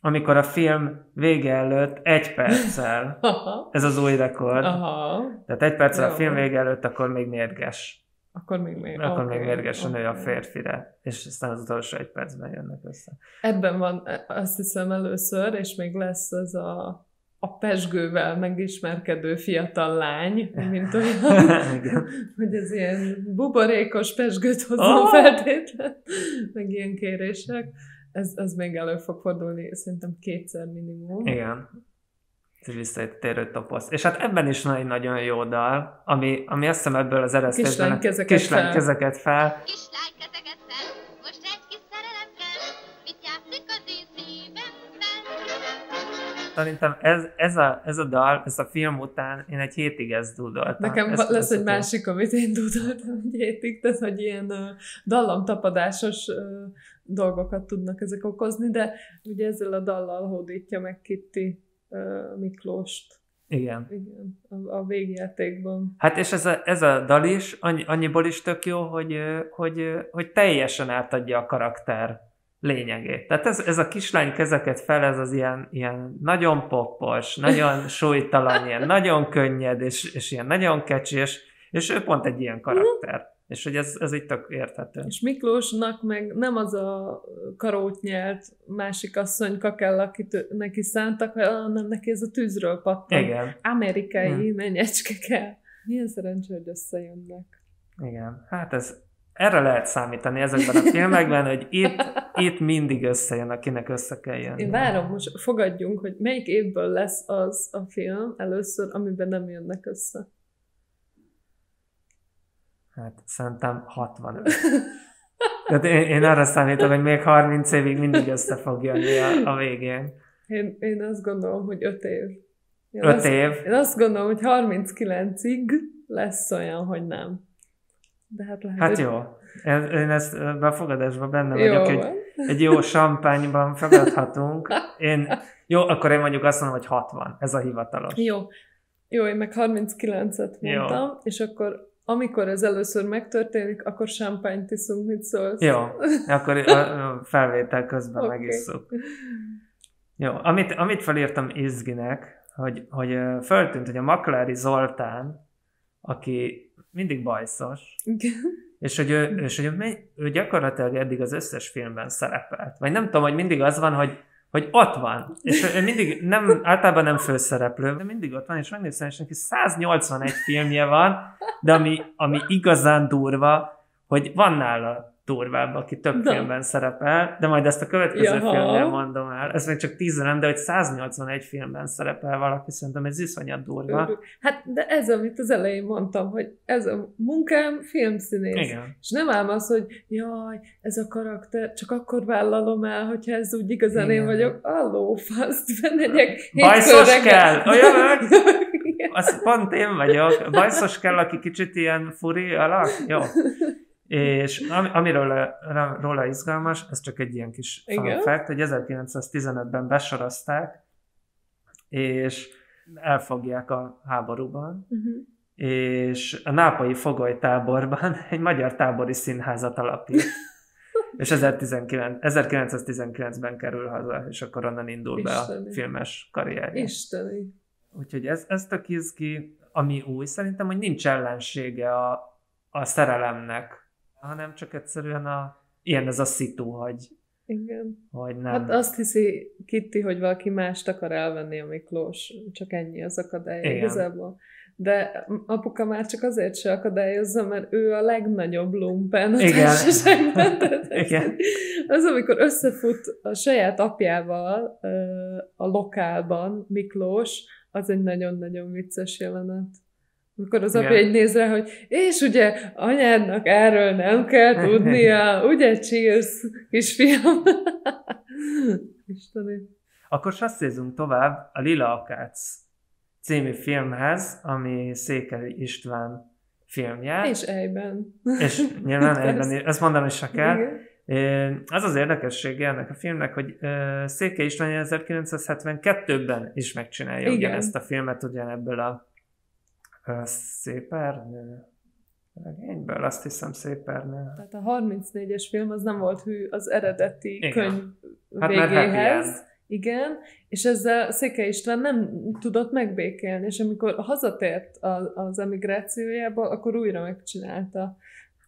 Amikor a film vége előtt egy perccel, [laughs] ez az új rekord, Aha. tehát egy perccel a Jó. film vége előtt, akkor még mérges. Akkor még még... Akkor oké, még mérges a nő a férfire, és aztán az utolsó egy percben jönnek össze. Ebben van e, azt hiszem először, és még lesz ez a, a pesgővel megismerkedő fiatal lány, mint olyan, [laughs] [laughs] hogy ez ilyen buborékos pesgőt hozzon oh! feltétlen, meg ilyen kérések. Ez, ez még elő fog fordulni, szerintem kétszer minimum. Igen. Ez egy visszatérő toposz. És hát ebben is van egy nagyon jó dal, ami, ami azt hiszem ebből az eresztésben... Kislány kezeket kislány fel. kezeket fel. Kislány kezeket fel, most egy kis szerelem kell. Mit játszik az szerintem ez, ez, a, ez a dal, ez a film után én egy hétig ezt dúdoltam. Nekem ezt, lesz ezt egy tudom. másik, amit én tudottam egy hétig, tehát hogy ilyen uh, dallamtapadásos uh, dolgokat tudnak ezek okozni, de ugye ezzel a dallal hódítja meg Kitty uh, Miklóst. Igen. Igen, a, a végjátékban. Hát és ez a, ez a dal is annyi, annyiból is tök jó, hogy, hogy, hogy teljesen átadja a karakter lényegét. Tehát ez, ez a kislány kezeket fel, ez az ilyen, ilyen nagyon poppos, nagyon [laughs] súlytalan, ilyen nagyon könnyed, és, és ilyen nagyon kecsi, és, és ő pont egy ilyen karakter. És hogy ez, ez így tök érthető. És Miklósnak meg nem az a karót nyelt másik asszony kakell, akit neki szántak, hanem neki ez a tűzről pattan. Igen, Amerikai Hmm. mennyecske kell. Milyen szerencsé, hogy összejönnek. igen. Hát ez, erre lehet számítani ezekben a filmekben, hogy itt, itt mindig összejön, akinek össze kell jönni. Én várom, most fogadjunk, hogy melyik évből lesz az a film először, amiben nem jönnek össze. Hát szerintem 65. Tehát én, én arra számítok, hogy még 30 évig mindig össze fog jönni a, a végén. Én, én azt gondolom, hogy öt év. Én 5 azt, év. Én azt gondolom, hogy 39-ig lesz olyan, hogy nem. De hát lehet, Hát jó. Én, ezt befogadásban benne Jó vagyok, hogy egy jó sampányban fogadhatunk. Én, jó, akkor én mondjuk azt mondom, hogy 60. Ez a hivatalos. Jó. Jó, én meg 39-et Jó. mondtam, és akkor amikor ez először megtörténik, akkor champagne iszunk, mit szólsz? Jó, akkor a felvétel közben Oké. megisszuk. Jó, amit, amit felírtam Izginek, hogy, hogy föltűnt, hogy a Maklári Zoltán, aki mindig bajszos, Igen. és hogy, ő, és hogy ő, ő gyakorlatilag eddig az összes filmben szerepelt. Vagy nem tudom, hogy mindig az van, hogy, hogy ott van, és mindig nem, általában nem főszereplő, de mindig ott van, és megnéztem, és neki 181 filmje van, de ami, ami igazán durva, hogy van nála durvább, aki több Na. filmben szerepel, de majd ezt a következő Jaha. filmnél mondom el. Ez még csak 10 nem, de hogy 181 filmben szerepel valaki, szerintem ez iszonyat durva. Hát, de ez, amit az elején mondtam, hogy ez a munkám filmszínész. Igen. És nem ám az, hogy jaj, ez a karakter, csak akkor vállalom el, hogyha ez úgy igazán én Igen. vagyok. Alló, faszt, bemegyek. Bajszos kell, olyan. [laughs] Az pont én vagyok. Bajszos kell, aki kicsit ilyen furi alak. Jó. És ami, amiről ö, róla izgalmas, ez csak egy ilyen kis fact, hogy 1915-ben besorozták, és elfogják a háborúban, Mhm. és a nápai fogolytáborban [laughs] egy magyar tábori színházat alapít. [laughs] És 1019, 1919-ben kerül haza, és akkor onnan indul be a Isteni. filmes karrierje. Isteni. Úgyhogy ez, ez tök izgi, ami új, szerintem, hogy nincs ellensége a, a szerelemnek, hanem csak egyszerűen a, ilyen ez a szitu, hogy, Igen. hogy nem. Hát azt hiszi Kitty, hogy valaki mást akar elvenni a Miklós, csak ennyi az akadály Igen. igazából. De apuka már csak azért se akadályozza, mert ő a legnagyobb lumpen a Igen. társaságban. [laughs] Igen. Az, amikor összefut a saját apjával a lokálban, Miklós, az egy nagyon-nagyon vicces jelenet. Amikor az apja egy néz rá, hogy és ugye anyádnak erről nem kell [laughs] tudnia, ugye cheers, kisfiam. [laughs] Isteni. Akkor sasszézunk tovább a Lila Akác című filmhez, ami Székely István filmje. És egyben. és nyilván [laughs] egyben, ezt mondani se kell. Igen. Az az érdekessége ennek a filmnek, hogy Székely István 1972-ben is megcsinálja Igen. ugyanezt a filmet, ugyanebből a Szépernő regényből, azt hiszem Szépernő. Tehát a 34-es film az nem volt hű az eredeti Igen. könyv Hát végéhez. Igen, és ezzel Székely István nem tudott megbékélni, és amikor hazatért az emigrációjából, akkor újra megcsinálta.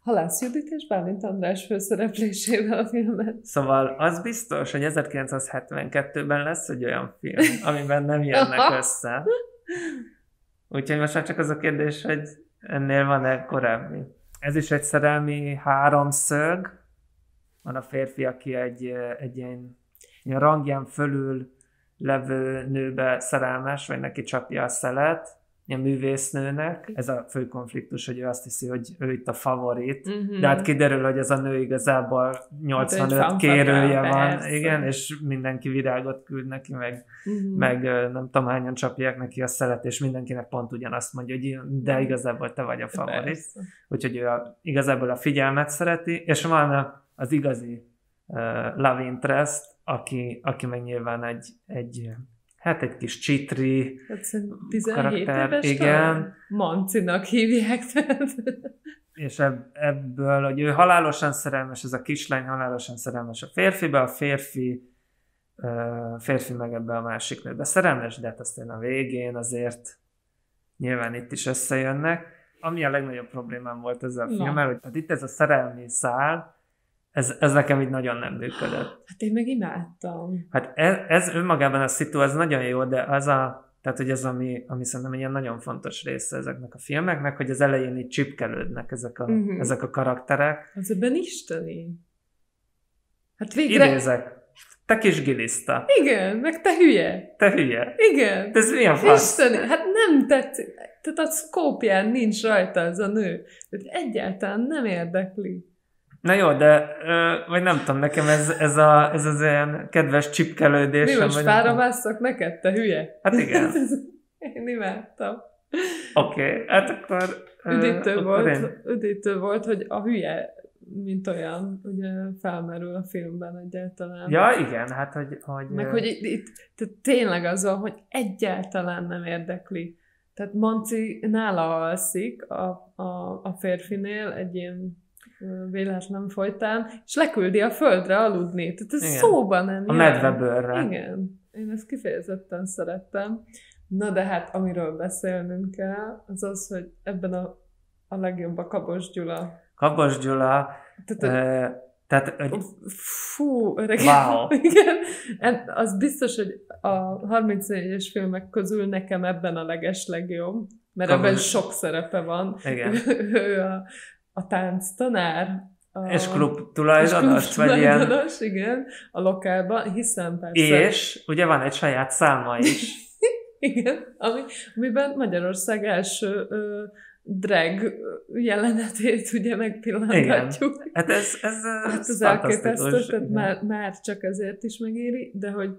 Halász Judit és Bálint András főszereplésével a filmet. Szóval az biztos, hogy 1972-ben lesz egy olyan film, amiben nem jönnek össze. Úgyhogy most már csak az a kérdés, hogy ennél van-e korábbi. Ez is egy szerelmi háromszög. Van a férfi, aki egy, egy ilyen, ilyen rangján fölül levő nőbe szerelmes, vagy neki csapja a szelet, ilyen művésznőnek. Ez a fő konfliktus, hogy ő azt hiszi, hogy ő itt a favorit, Mhm. de hát kiderül, hogy ez a nő igazából 85 fanfatál, kérője van, persze. igen, és mindenki virágot küld neki, meg, Mhm. meg nem tudom, hányan csapják neki a szelet, és mindenkinek pont ugyanazt mondja, hogy de igazából te vagy a favorit. Persze. Úgyhogy ő a, igazából a figyelmet szereti, és van a- az igazi uh, love interest, aki, aki meg nyilván egy, egy hát egy kis csitri, Hát szerintem 17 karakter, éves igen. Mancinak hívják. tehát- és ebb, ebből, hogy ő halálosan szerelmes, ez a kislány halálosan szerelmes a férfibe, a férfi férfi meg ebbe a másik nőbe szerelmes, de hát aztán a végén azért nyilván itt is összejönnek. Ami a legnagyobb problémám volt ezzel a filmmel, hogy hát itt ez a szerelmi szál, ez, ez nekem így nagyon nem működött. Hát én meg imádtam. Hát ez, ez önmagában a szitu, ez nagyon jó, de az a, tehát hogy ez ami, ami szerintem egy ilyen nagyon fontos része ezeknek a filmeknek, hogy az elején így csipkelődnek ezek a, uh-huh. ezek a karakterek. Az ebben isteni. Hát végre... Idézek, te kis giliszta, Igen, meg te hülye. te hülye. Igen. Ez milyen fasz? Isteni, hát nem tetszik. Tehát a szkópján nincs rajta ez a nő. Tehát egyáltalán nem érdekli. Na jó, de ö, vagy nem tudom, nekem ez, ez, a, ez az olyan kedves csipkelődés. Mi most fáramásszak neked, te hülye? Hát igen. [laughs] Én imádtam. Oké, okay, hát akkor... ö, Üdítő akkor volt, én- üdítő volt, hogy a hülye, mint olyan, ugye felmerül a filmben egyáltalán. Ja, igen, hát hogy... hogy Meg ö, hogy itt, itt tehát tényleg az van, hogy egyáltalán nem érdekli. Tehát Manci nála alszik a, a, a férfinél egy ilyen ö, véletlen folytán, és leküldi a földre aludni. Tehát ez Igen. szóban nem A medvebőrre. Igen. Én ezt kifejezetten szerettem. Na de hát, amiről beszélnünk kell, az az, hogy ebben a, a legjobb a Kabos Gyula. Kabos Gyula, Tehát, ö, tehát, hogy Fú, öreg. Wow. [laughs] Igen. En- Az biztos, hogy a 34-es filmek közül nekem ebben a leges legjobb, mert Kabos- ebben sok szerepe van. Igen. [laughs] ő a, a tánc tanár. A, és klub és tulajdonos, vagy ilyen... igen, a lokálban, hiszen persze... És ugye van egy saját száma is. [laughs] Igen, ami, amiben Magyarország első ö, drag jelenetét ugye megpillanthatjuk. Hát ez, ez, Hát ez az elképesztő, tehát igen. már, már csak ezért is megéri, de hogy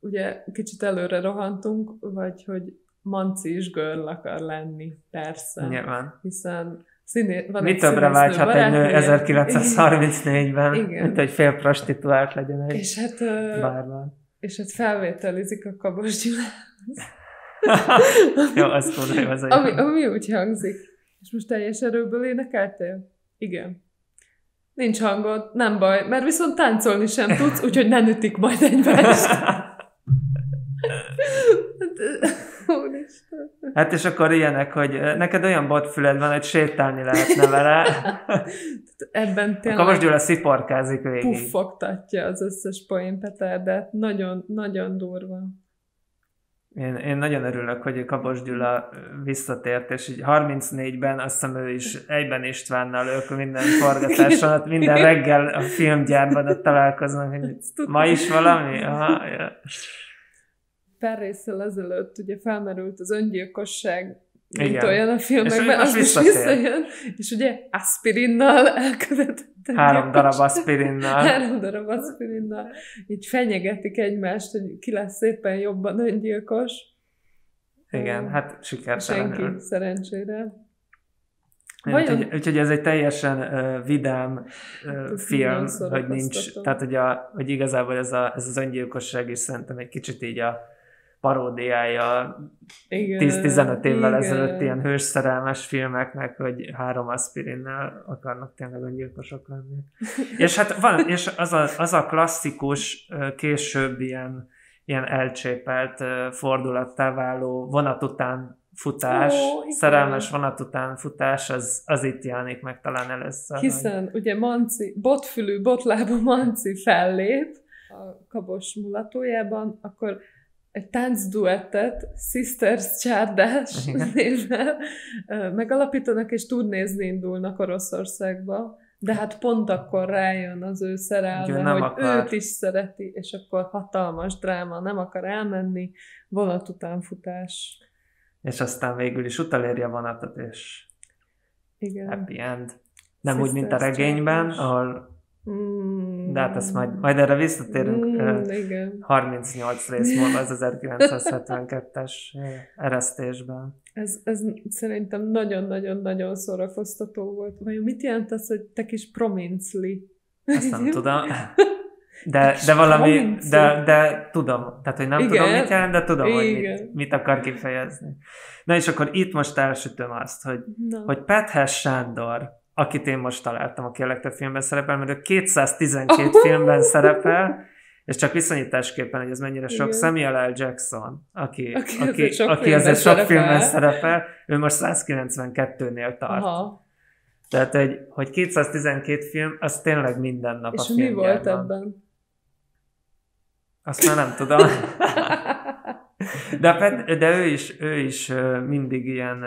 ugye kicsit előre rohantunk, vagy hogy Manci is girl akar lenni, persze. Nyilván. Hiszen színé, van Mi egy többre vágyhat egy nő barátnője. 1934-ben, Igen. mint hogy fél prostituált legyen egy És hát, bárban. és hát felvételizik a Kabos [laughs] jó, az kurva jó, az Ami, ami úgy hangzik. És most teljes erőből énekeltél? Igen. Nincs hangod, nem baj, mert viszont táncolni sem tudsz, úgyhogy nem ütik majd egymást. [laughs] Hát és akkor ilyenek, hogy neked olyan botfüled van, hogy sétálni lehetne vele. [laughs] Ebben A Kavas tényleg Gyula sziporkázik végig. puffogtatja az összes poénpetárdet. Nagyon, nagyon durva. Én, én nagyon örülök, hogy Kabos Gyula visszatért, és így 34-ben azt hiszem ő is egyben Istvánnal, ők minden forgatáson, ott minden reggel a filmgyárban ott találkoznak, hogy ma is valami? Aha, ja. Pár részsel ezelőtt ugye felmerült az öngyilkosság, mint olyan a filmekben, az visszatér. visszajön, és ugye aspirinnal elkövetett Három darab aspirinnal. Három darab aspirinnal. Így fenyegetik egymást, hogy ki lesz szépen jobban öngyilkos. Igen, hát sikertelenül. Senki, szerencsére. Úgyhogy, Vajon- úgyhogy ez egy teljesen uh, vidám uh, film, hogy nincs, tehát hogy, a, hogy igazából ez, a, ez az öngyilkosság is szerintem egy kicsit így a paródiája Igen, 10-15 évvel igen. ezelőtt ilyen hős szerelmes filmeknek, hogy három aspirinnel akarnak tényleg öngyilkosok lenni. [laughs] és hát van, és az a, az a klasszikus, később ilyen, ilyen elcsépelt fordulattá váló vonat után futás, Ó, szerelmes vonat után futás, az, az itt jelenik meg talán először. hogy- Hiszen ugye Manci, botfülű, botlábú Manci fellép a kabos mulatójában, akkor egy táncduettet, Sisters Csárdás névvel megalapítanak, és turnézni indulnak Oroszországba. De hát pont akkor rájön az ő szerelme, hogy akar. őt is szereti, és akkor hatalmas dráma, nem akar elmenni, vonat után futás. és aztán végül is utoléri a vonatot, és Igen. happy end. Nem úgy, mint a Sisters regényben, ahol, Mm. de hát ezt majd, majd erre visszatérünk. Mm, ö, igen. 38 rész múlva az 1972-es eresztésben. Ez, ez szerintem nagyon-nagyon-nagyon szórakoztató volt. Vajon mit jelent az, hogy te kis promincli? Ezt nem tudom. [laughs] De, de valami, de, de tudom, tehát hogy nem Igen. tudom, mit jelent, de tudom, hogy Igen. mit, mit akar kifejezni. Na és akkor itt most elsütöm azt, hogy, Na. hogy Pethes Sándor, akit én most találtam, aki a legtöbb filmben szerepel, mert ő 212 filmben szerepel, és csak viszonyításképpen, hogy ez mennyire sok, Igen. Samuel L. Jackson, aki, Aki aki, azért sok aki azért sok szerepel. filmben szerepel, ő most 192-nél tart. Aha. Tehát, hogy, hogy 212 film, az tényleg minden nap És a mi volt ebben? Azt már nem tudom. [laughs] De, Pet, de ő is, ő is mindig ilyen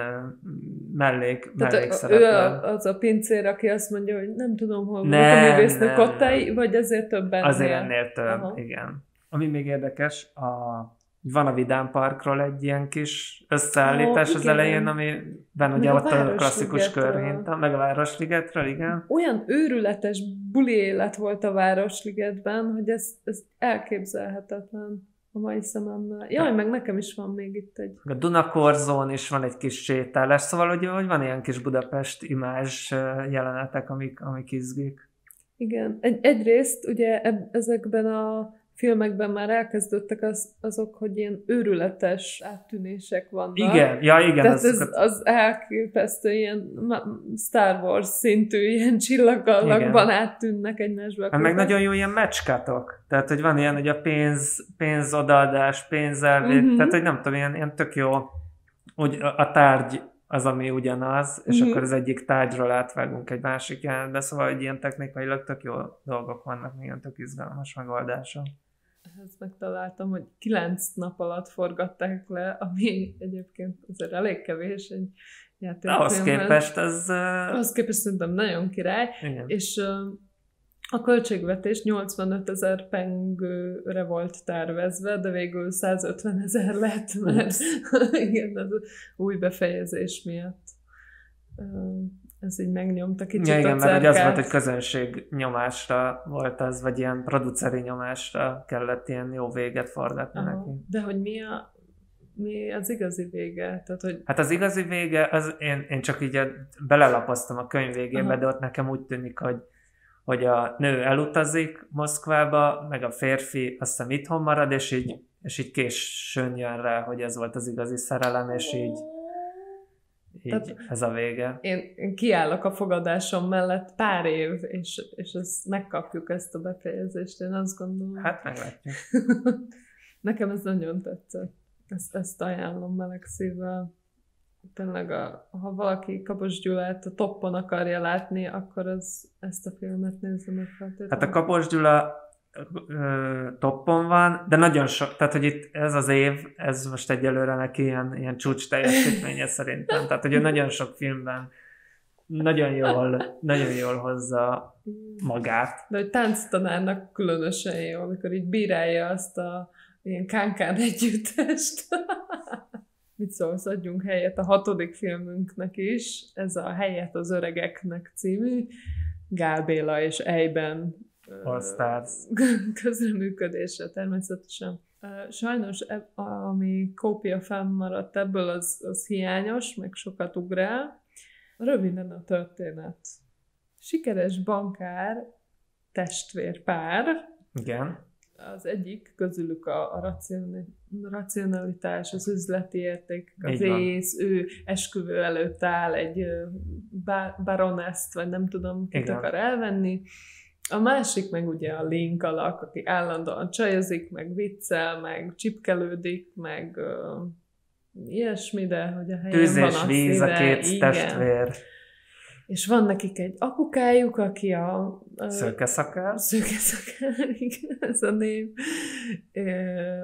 mellék, Tehát ő mellékszereplő. a, az a pincér, aki azt mondja, hogy nem tudom, hol Nem, vannak a művésznök nem, ottai, vagy azért többen Azért ennél több, Aha. igen. Ami még érdekes, a, van a Vidám Parkról egy ilyen kis összeállítás Ó, az elején, amiben ugye a ott a klasszikus Városligetről. körhinta, meg a Városligetről, igen. Olyan őrületes buli élet volt a Városligetben, hogy ez, ez elképzelhetetlen a mai szememmel. Jaj, meg nekem is van még itt egy. A Dunakorzón is van egy kis sétálás, szóval hogy, hogy van ilyen kis Budapest imázs jelenetek, amik, amik izgik. Igen. Egy, egyrészt ugye eb, ezekben a filmekben már elkezdődtek az, azok, hogy ilyen őrületes áttűnések vannak. Igen, ja igen. Tehát ez azokat- az elképesztő ilyen Star Wars szintű ilyen csillagallakban áttűnnek egymásba. Hát meg nagyon jó ilyen meccskatok. Tehát, hogy van ilyen, hogy a pénz, pénz odaadás, pénzelvét, Mhm. tehát, hogy nem tudom, ilyen, ilyen tök jó, hogy a, a tárgy az, ami ugyanaz, és Mhm. akkor az egyik tárgyról átvágunk egy másik jelenetbe, szóval hogy ilyen technikailag tök jó dolgok vannak, ilyen tök izgalmas megoldások. Ezt megtaláltam, hogy kilenc nap alatt forgatták le, ami egyébként azért elég kevés egy játékfilmhez. Ahhoz képest ez... Ahhoz képest szerintem nagyon király, igen. és a költségvetés 85 ezer pengőre volt tervezve, de végül 150 ezer lett, mert [laughs] igen, ez új befejezés miatt ez így megnyomta kicsit Ja, a igen, mert hogy az volt, hogy közönség nyomásra volt az, vagy ilyen produceri nyomásra kellett ilyen jó véget forgatni Aha. neki. De hogy mi, a, mi az igazi vége? Tehát, hogy Hát az igazi vége, az én, én csak így a, belelapoztam a könyv végébe, Aha. de ott nekem úgy tűnik, hogy, hogy a nő elutazik Moszkvába, meg a férfi azt hiszem itthon marad, és így, és így későn jön rá, hogy ez volt az igazi szerelem, és így, így Tehát- ez a vége. én, én kiállok a fogadásom mellett pár év, és, és ezt megkapjuk ezt a befejezést, én azt gondolom. Hát meglátjuk. [laughs] Nekem ez nagyon tetszett. Ezt, ezt ajánlom meleg szívvel. Tényleg, a, ha valaki Kapos Gyulát a toppon akarja látni, akkor az, ezt a filmet nézze meg feltétlenül. Hát a Kapos Gyula toppon van, de nagyon sok, tehát hogy itt ez az év, ez most egyelőre neki ilyen, ilyen csúcs teljesítménye szerintem. Tehát, hogy ő nagyon sok filmben nagyon jól, nagyon jól hozza magát. De hogy tánctanárnak különösen jó, amikor így bírálja azt a ilyen kánkán együttest. [laughs] Mit szólsz, adjunk helyet a hatodik filmünknek is, ez a Helyet az öregeknek című, Gál Béla és Ejben All Stars. közreműködésre természetesen. Sajnos, eb- ami kópia fennmaradt ebből, az, az hiányos, meg sokat ugrál. Röviden a történet. Sikeres bankár, testvérpár, Igen. az egyik közülük a, a racionalitás, az üzleti érték, az Így van. ész, ő esküvő előtt áll egy baroneszt, vagy nem tudom, kit Igen. akar elvenni. A másik meg ugye a link alak, aki állandóan csajozik, meg viccel, meg csipkelődik, meg ö, ilyesmi, de hogy a helyen Tűz van és a víz, a szíve, két igen. testvér. És van nekik egy apukájuk, aki a... a Szőkeszakál. Szőkeszakár, [laughs] igen, ez a név,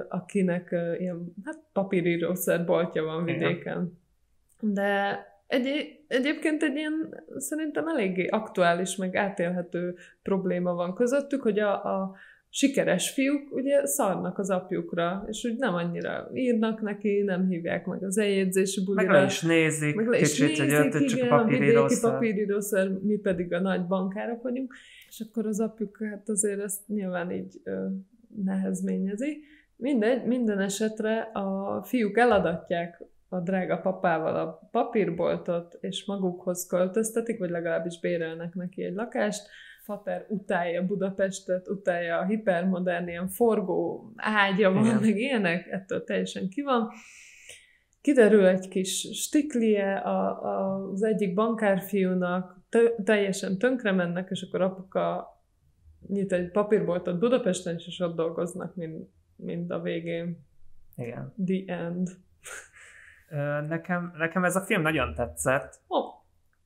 akinek ilyen, hát papírírószer boltja van Igen. vidéken. De egy, egyébként egy ilyen szerintem eléggé aktuális, meg átélhető probléma van közöttük, hogy a, a, sikeres fiúk ugye szarnak az apjukra, és úgy nem annyira írnak neki, nem hívják meg az eljegyzési Meg bulira. le is nézik, meg le is kicsit, hogy nézik, csak igen, a a vidéki papírírószer. papírírószer, mi pedig a nagy bankárok vagyunk, és akkor az apjuk hát azért ezt nyilván így ö, nehezményezi. Mindegy, minden esetre a fiúk eladatják a drága papával a papírboltot, és magukhoz költöztetik, vagy legalábbis bérelnek neki egy lakást. Fater utálja Budapestet, utálja a hipermodern, ilyen forgó ágya van, Igen. meg ilyenek, ettől teljesen ki van. Kiderül egy kis stiklie a, a, az egyik bankárfiúnak, tö- teljesen tönkre mennek, és akkor apuka nyit egy papírboltot Budapesten, és ott dolgoznak, mind, mind a végén. Igen. The end. Nekem, nekem ez a film nagyon tetszett. Oh,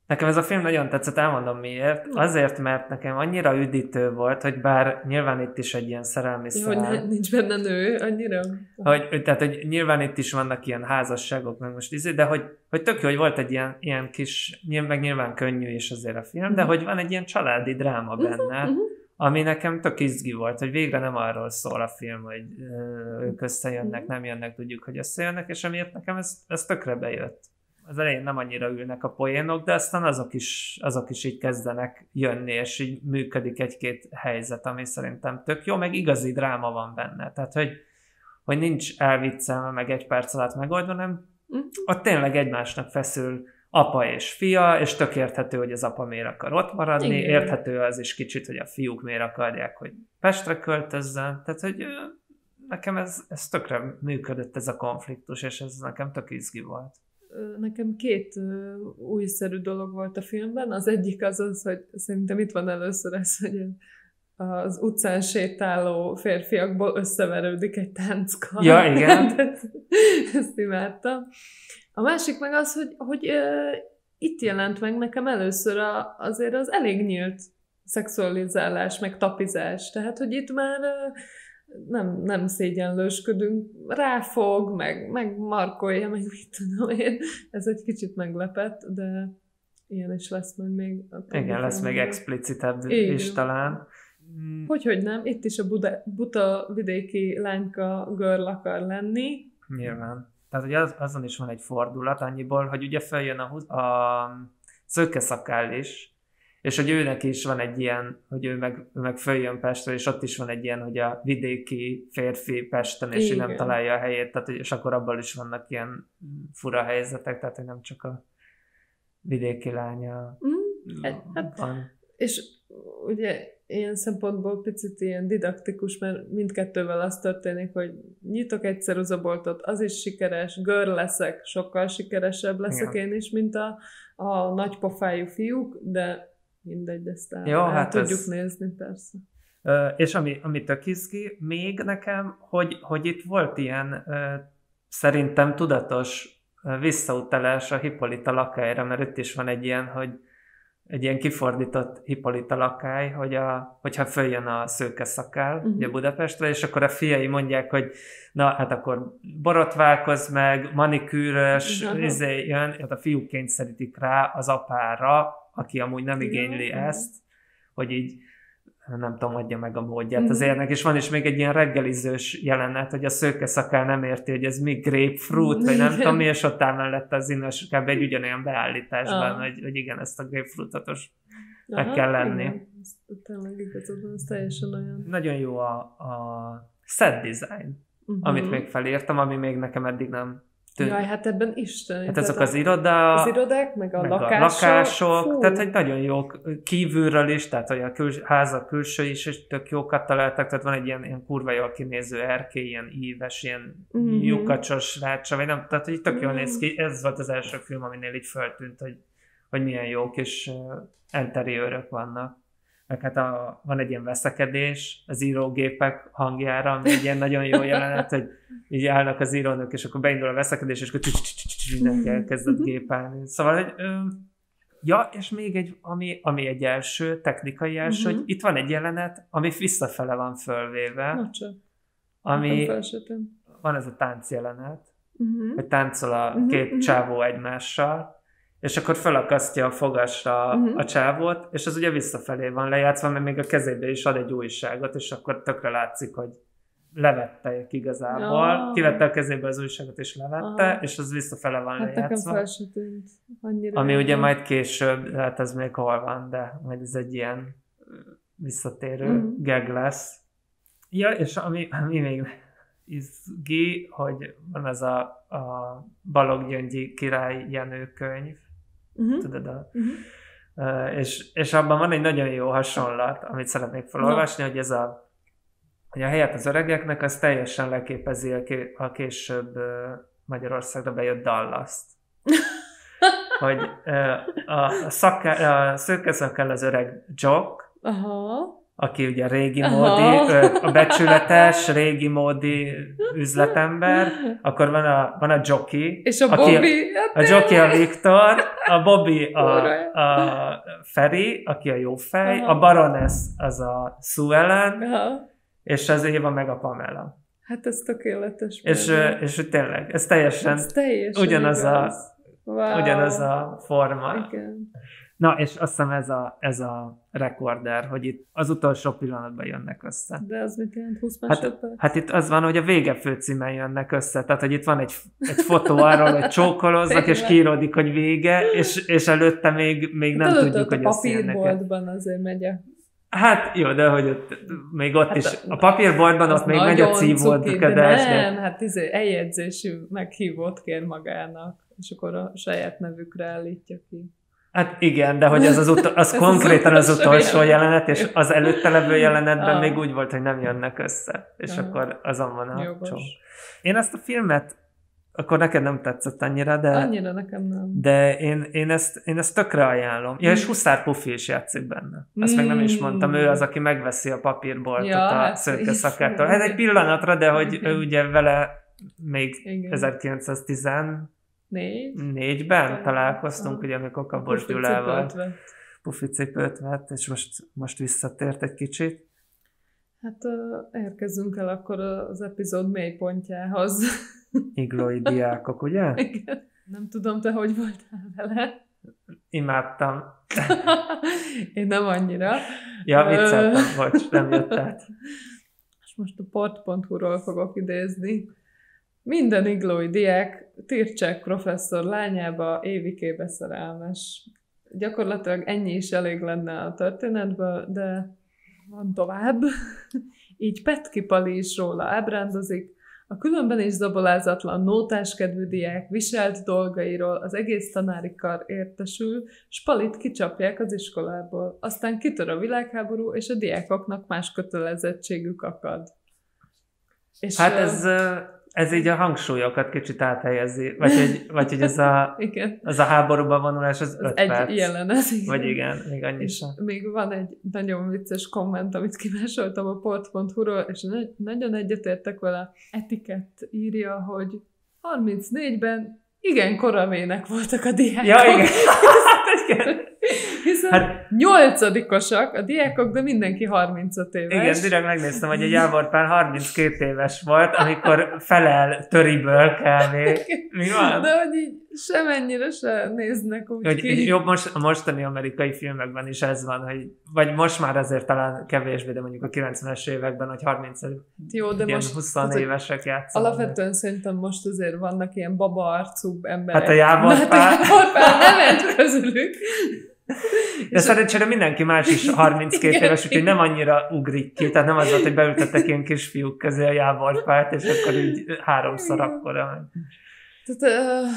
Nekem ez a film nagyon tetszett, elmondom miért. Na. Azért, mert nekem annyira üdítő volt, hogy bár nyilván itt is egy ilyen szerelmi jó, hogy szál, ne- nincs benne nő, annyira. hogy, tehát, hogy nyilván itt is vannak ilyen házasságok, meg most izé, de hogy, hogy tök jó, hogy volt egy ilyen, ilyen kis, meg nyilván könnyű is azért a film, de Mhm. hogy van egy ilyen családi dráma benne, Mhm. Ami nekem tök izgi volt, hogy végre nem arról szól a film, hogy ők összejönnek, Mhm. nem jönnek, tudjuk, hogy összejönnek, és emiatt nekem ez, ez tökre bejött. Az elején nem annyira ülnek a poénok, de aztán azok is, azok is így kezdenek jönni, és így működik egy-két helyzet, ami szerintem tök jó, meg igazi dráma van benne. Tehát, hogy, hogy nincs elviccelve, meg egy perc alatt megoldva, hanem Mhm. ott tényleg egymásnak feszül apa és fia, és tök érthető, hogy az apa miért akar ott maradni, Igen. érthető az is kicsit, hogy a fiúk miért akarják, hogy Pestre költözzen, tehát hogy nekem ez, ez tökre működött ez a konfliktus, és ez nekem tök izgi volt. Nekem két újszerű dolog volt a filmben. Az egyik az az, hogy szerintem itt van először ez, hogy az utcán sétáló férfiakból összeverődik egy tánckar. Ja, igen. [laughs] ezt, ezt imádtam. A másik meg az, hogy, hogy ö, itt jelent meg nekem először a, azért az elég nyílt szexualizálás, meg tapizás. Tehát, hogy itt már ö, nem, nem szégyenlősködünk, ráfog, meg, meg markolja, meg mit tudom én. Ez egy kicsit meglepett, de ilyen is lesz majd még. a Igen, lesz még explicitebb Igen. is talán. Mm, Hogy, hogy nem, itt is a Buda, buta vidéki lányka girl akar lenni. Nyilván. Tehát ugye az, azon is van egy fordulat annyiból, hogy ugye följön a, a szőkeszakál is, és hogy őnek is van egy ilyen, hogy ő meg, ő meg följön Pestre, és ott is van egy ilyen, hogy a vidéki férfi Pesten, és így nem Igen. találja a helyét, tehát, és akkor abból is vannak ilyen fura helyzetek, tehát hogy nem csak a vidéki lánya Mm, hát, van. és ugye ilyen szempontból picit ilyen didaktikus, mert mindkettővel az történik, hogy nyitok egy ceruzaboltot, az is sikeres, gör leszek, sokkal sikeresebb leszek Igen. én is, mint a, a nagypofájú fiúk, de mindegy, ezt el, Jó, el hát tudjuk ez- nézni, persze. Ö, és ami, ami tök izgi, még nekem, hogy, hogy itt volt ilyen ö, szerintem tudatos ö, visszautalás a Hippolyta lakályra, mert itt is van egy ilyen, hogy egy ilyen kifordított Hippolyta lakály, hogy a, hogyha följön a szőke szakál, Mhm. ugye Budapestre, és akkor a fiai mondják, hogy na, hát akkor borotválkoz meg, manikűrös, Aha. izé jön, hát a fiúk kényszerítik rá az apára, aki amúgy nem igényli igen. ezt, hogy így nem tudom, adja meg a módját Mhm. az érnek, és van is még egy ilyen reggelizős jelenet, hogy a szőke szakál nem érti, hogy ez mi grapefruit, vagy nem [laughs] tudom mi, és ott áll mellette az inos, kb. egy ugyanolyan beállításban, Ah. hogy, hogy igen, ezt a grapefruitotos. Meg kell lenni. igen, tényleg igazad van, ez teljesen olyan. Nagyon jó a, a set design, Uh-huh. amit még felírtam, ami még nekem eddig nem tűnt. Jaj, hát ebben Isten. hát tehát ezek a- az iroda, az irodák, meg a meg lakások. a lakások, Fú. tehát hogy nagyon jók kívülről is, tehát hogy a küls, házak külső is, és tök jókat találtak, tehát van egy ilyen, ilyen kurva jól kinéző erkély, ilyen íves, ilyen Mhm. mm-hmm. lyukacsos rácsa, vagy nem, tehát hogy tök jól Mhm. néz ki, ez volt az első film, aminél így feltűnt, hogy, hogy milyen jók és uh, interiőrök vannak. Meg hát a, van egy ilyen veszekedés az írógépek hangjára, ami egy ilyen nagyon jó jelenet, hogy így állnak az írónők, és akkor beindul a veszekedés, és akkor mindenki elkezdett gépelni. Szóval, hogy ö, Ja, és még egy, ami, ami egy első, technikai első, Mhm. uh-huh. hogy itt van egy jelenet, ami visszafele van fölvéve, Na csak. ami van ez a tánc jelenet, Uh-huh. hogy táncol a Mhm, két mhm. csávó egymással, és akkor felakasztja a fogasra Mhm. a csávót, és az ugye visszafelé van lejátszva, mert még a kezébe is ad egy újságot, és akkor tökre látszik, hogy levette igazából, Ja. kivette a kezébe az újságot, és levette, Aha. és az visszafele van Hát lejátszva. fel tűnt annyira. Ami ugye majd később, hát ez még hol van, de majd ez egy ilyen visszatérő Mhm. gag lesz. Ja, és ami, ami még izgi, hogy van ez a, a Balog Gyöngyi király Jenő könyv, Mhm. tudod, a, Mhm. Ö, és, és abban van egy nagyon jó hasonlat, amit szeretnék felolvasni, hogy ez a hogy a helyet az öregeknek, az teljesen leképezi a, ké, a később Magyarországra bejött Dallas-t. [laughs] hogy ö, a, a, szaká, a szőkeszakál az öreg Jock, Aha. Aki ugye régi Aha. módi, ö, a becsületes, régi módi üzletember, akkor van a, van a Jockey, És a aki- Bobby, hát a Jockey a Viktor, a Bobby a, a Feri, aki a jó fej, Aha. a Baroness az a Sue Ellen, Aha. és az Éva meg a Pamela. Hát ez tökéletes. És, és hogy tényleg, ez teljesen ez teljesen ugyanaz a-. Wow. ugyanaz a forma. Igen. Na, és azt hiszem ez a, ez a rekorder, hogy itt az utolsó pillanatban jönnek össze. De az mit jelent 20 Hát, másodperc? hát itt az van, hogy a vége főcímen jönnek össze, tehát hogy itt van egy, egy fotó arról, hogy csókoloznak, és kiíródik, hogy vége, és, és előtte még, még nem Tudod, tudjuk, hogy a papírboltban azért megy a... Hát jó, de hogy ott, még ott Hát is, a- papírboltban ott még megy a cívódködés, de Nem, hát izé, eljegyzésű meghívót kér magának, és akkor a saját nevükre állítja ki. Hát igen, de hogy ez az, utol, [laughs] az konkrétan az utolsó jelenet. és az előtte levő jelenetben Ah. még úgy volt, hogy nem jönnek össze. És Aha. akkor azon van a Jogos. Én ezt a filmet, akkor neked nem tetszett annyira, de, Annyira nekem nem. de én, én, ezt, én ezt tökre ajánlom. Ja, és Mm. Huszár Pufi is játszik benne. Ezt még nem is Mm. mondtam, ő az, aki megveszi a papírboltot Ja, a szőke szakától. Hát egy pillanatra, de hogy Igen. ő ugye vele még Igen. 1914-ben Négy? találkoztunk, Aha. ugye amikor Kabos Pufi Gyulával cipőt vett. és most, most visszatért egy kicsit. Hát uh, érkezünk el akkor az epizód mélypontjához. [laughs] Iglói diákok, ugye? [laughs] Igen. Nem tudom, te hogy voltál vele. Imádtam. [laughs] Én nem annyira. Ja, vicceltem, bocs, nem jött át. És most a port.hu-ról fogok idézni. Minden iglói diák Tircsek professzor lányába Évikébe szerelmes. Gyakorlatilag ennyi is elég lenne a történetből, de van tovább. Így Petki Pali is róla ábrándozik, a különben is zabolázatlan nótáskedvű diák viselt dolgairól az egész tanári kar értesül, s Palit kicsapják az iskolából. Aztán kitör a világháború, és a diákoknak más kötelezettségük akad. És, Hát ez, ö, ez így a hangsúlyokat kicsit áthelyezi, vagy hogy, vagy hogy ez a, [laughs] Igen, az a háborúba vonulás az az öt egy perc. jelenet. Igen. Vagy igen, még annyi sem. még van egy nagyon vicces komment, amit kimásoltam a port.hu-ról, és na- nagyon egyetértek vele. Etikett írja, hogy 34-ben igen koramének voltak a diákok. Ja, igen. [laughs] [laughs] igen. Hát- hát, nyolcadikosak a diákok, de mindenki 35 éves. Igen, direkt megnéztem, hogy a Jávor Pál 32 éves volt, amikor felel töriből kb. Mi van? De hogy így semennyire se néznek úgy Hogy ki. jobb most, a mostani amerikai filmekben is ez van, hogy vagy most már azért talán kevésbé, de mondjuk a 90-es években, hogy 30 Jó, de most 20 tehát, évesek játszanak. Alapvetően szerintem most azért vannak ilyen babaarcú emberek. Hát a Jávor Hát a Pál- Jávor Pál nem egy közülük. De szerencsére mindenki más is 32 Igen, éves, úgyhogy nem annyira ugrik ki. Tehát nem az volt, hogy beültettek ilyen kisfiúk közé a jávorpárt, és akkor így háromszor akkora. Tehát, uh,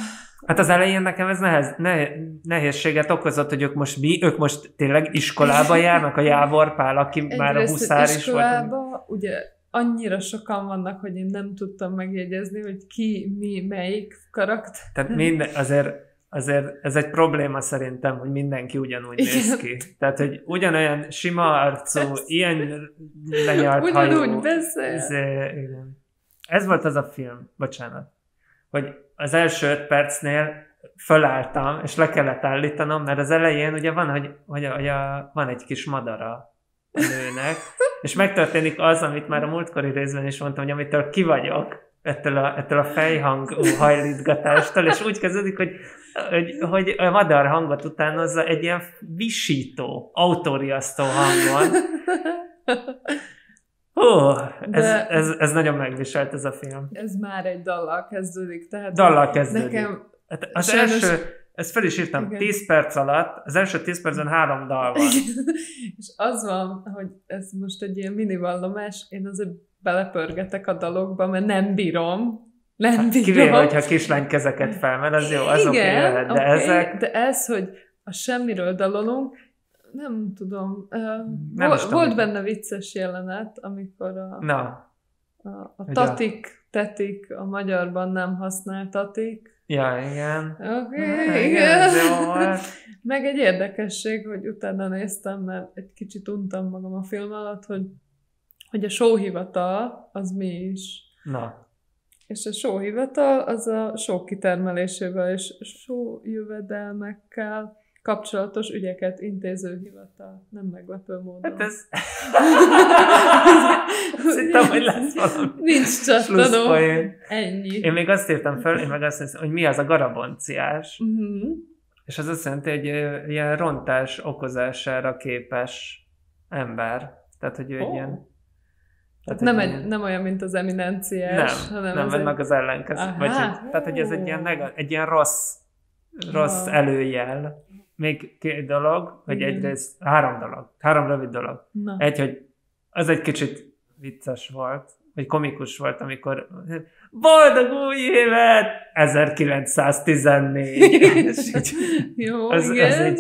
Hát az elején nekem ez nehez, ne, nehézséget okozott, hogy ők most mi, ők most tényleg iskolába járnak, a jávorpál, aki már a egyrészt huszár is volt. iskolába, ugye annyira sokan vannak, hogy én nem tudtam megjegyezni, hogy ki, mi, melyik karakter. Tehát minden, azért, azért ez egy probléma szerintem, hogy mindenki ugyanúgy Igen. néz ki. Tehát, hogy ugyanolyan sima arcú, Persze. ilyen lenyalt hajú. Ugyanúgy beszél. Ez, eh, igen. ez volt az a film, bocsánat, hogy az első öt percnél fölálltam, és le kellett állítanom, mert az elején ugye van, hogy, hogy, a, hogy a, van egy kis madara a nőnek, és megtörténik az, amit már a múltkori részben is mondtam, hogy amitől ki vagyok, ettől a, ettől a fejhang hajlítgatástól, és úgy kezdődik, hogy, hogy, hogy a madár hangot utánozza egy ilyen visító, autóriasztó hangon. Hú, ez, De- ez, ez nagyon megviselt ez a film. Ez már egy dallal kezdődik, tehát Dallal kezdődik. nekem Hát az Sajnos- első, ezt fel is írtam, Igen. 10 perc alatt, az első 10 percben három dal van. [laughs] és az van, hogy ez most egy ilyen mini vallomás, én azért belepörgetek a dalokba, mert nem bírom. Nem bírom. Hát Kivéve, hogyha kislány kezeket felmen, az jó, az oké okay, Igen, lehet, de oké, ezek... De ez, hogy a semmiről dalolunk, nem tudom. Nem vol, tudom, volt benne vicces jelenet, amikor a, Na, a, a tatik, tetik, a magyarban nem használ tatik. ja, igen. Oké, Igen, igen. ez jó volt. Meg egy érdekesség, hogy utána néztem, mert egy kicsit untam magam a film alatt, hogy, hogy a sóhivatal az mi is. Na, És a sóhivatal az a só kitermelésével és só jövedelmekkel kapcsolatos ügyeket intéző hivatal. Nem meglepő módon. hát ez... [laughs] Azt hittem, hogy lesz valami Nincs csattanó. Ennyi. Én még azt írtam fel, én meg azt hiszem, hogy mi az a garabonciás, Mhm. és az azt jelenti, hogy ilyen rontás okozására képes ember. Tehát, hogy ő egy Ó. ilyen... Tehát Nem, ilyen- egy, nem olyan, mint az eminenciás, nem, hanem nem, ez nem egy... az ellenkező. Vagy, hogy- tehát, hogy ez egy ilyen, neg- egy ilyen rossz, rossz Aha. előjel. Még két dolog, hogy Igen. egyrészt három dolog, három rövid dolog. Na. Egy, hogy az egy kicsit vicces volt, vagy komikus volt, amikor boldog új évet! [laughs] 1914. [laughs] És így, Jó, az, igen. az egy,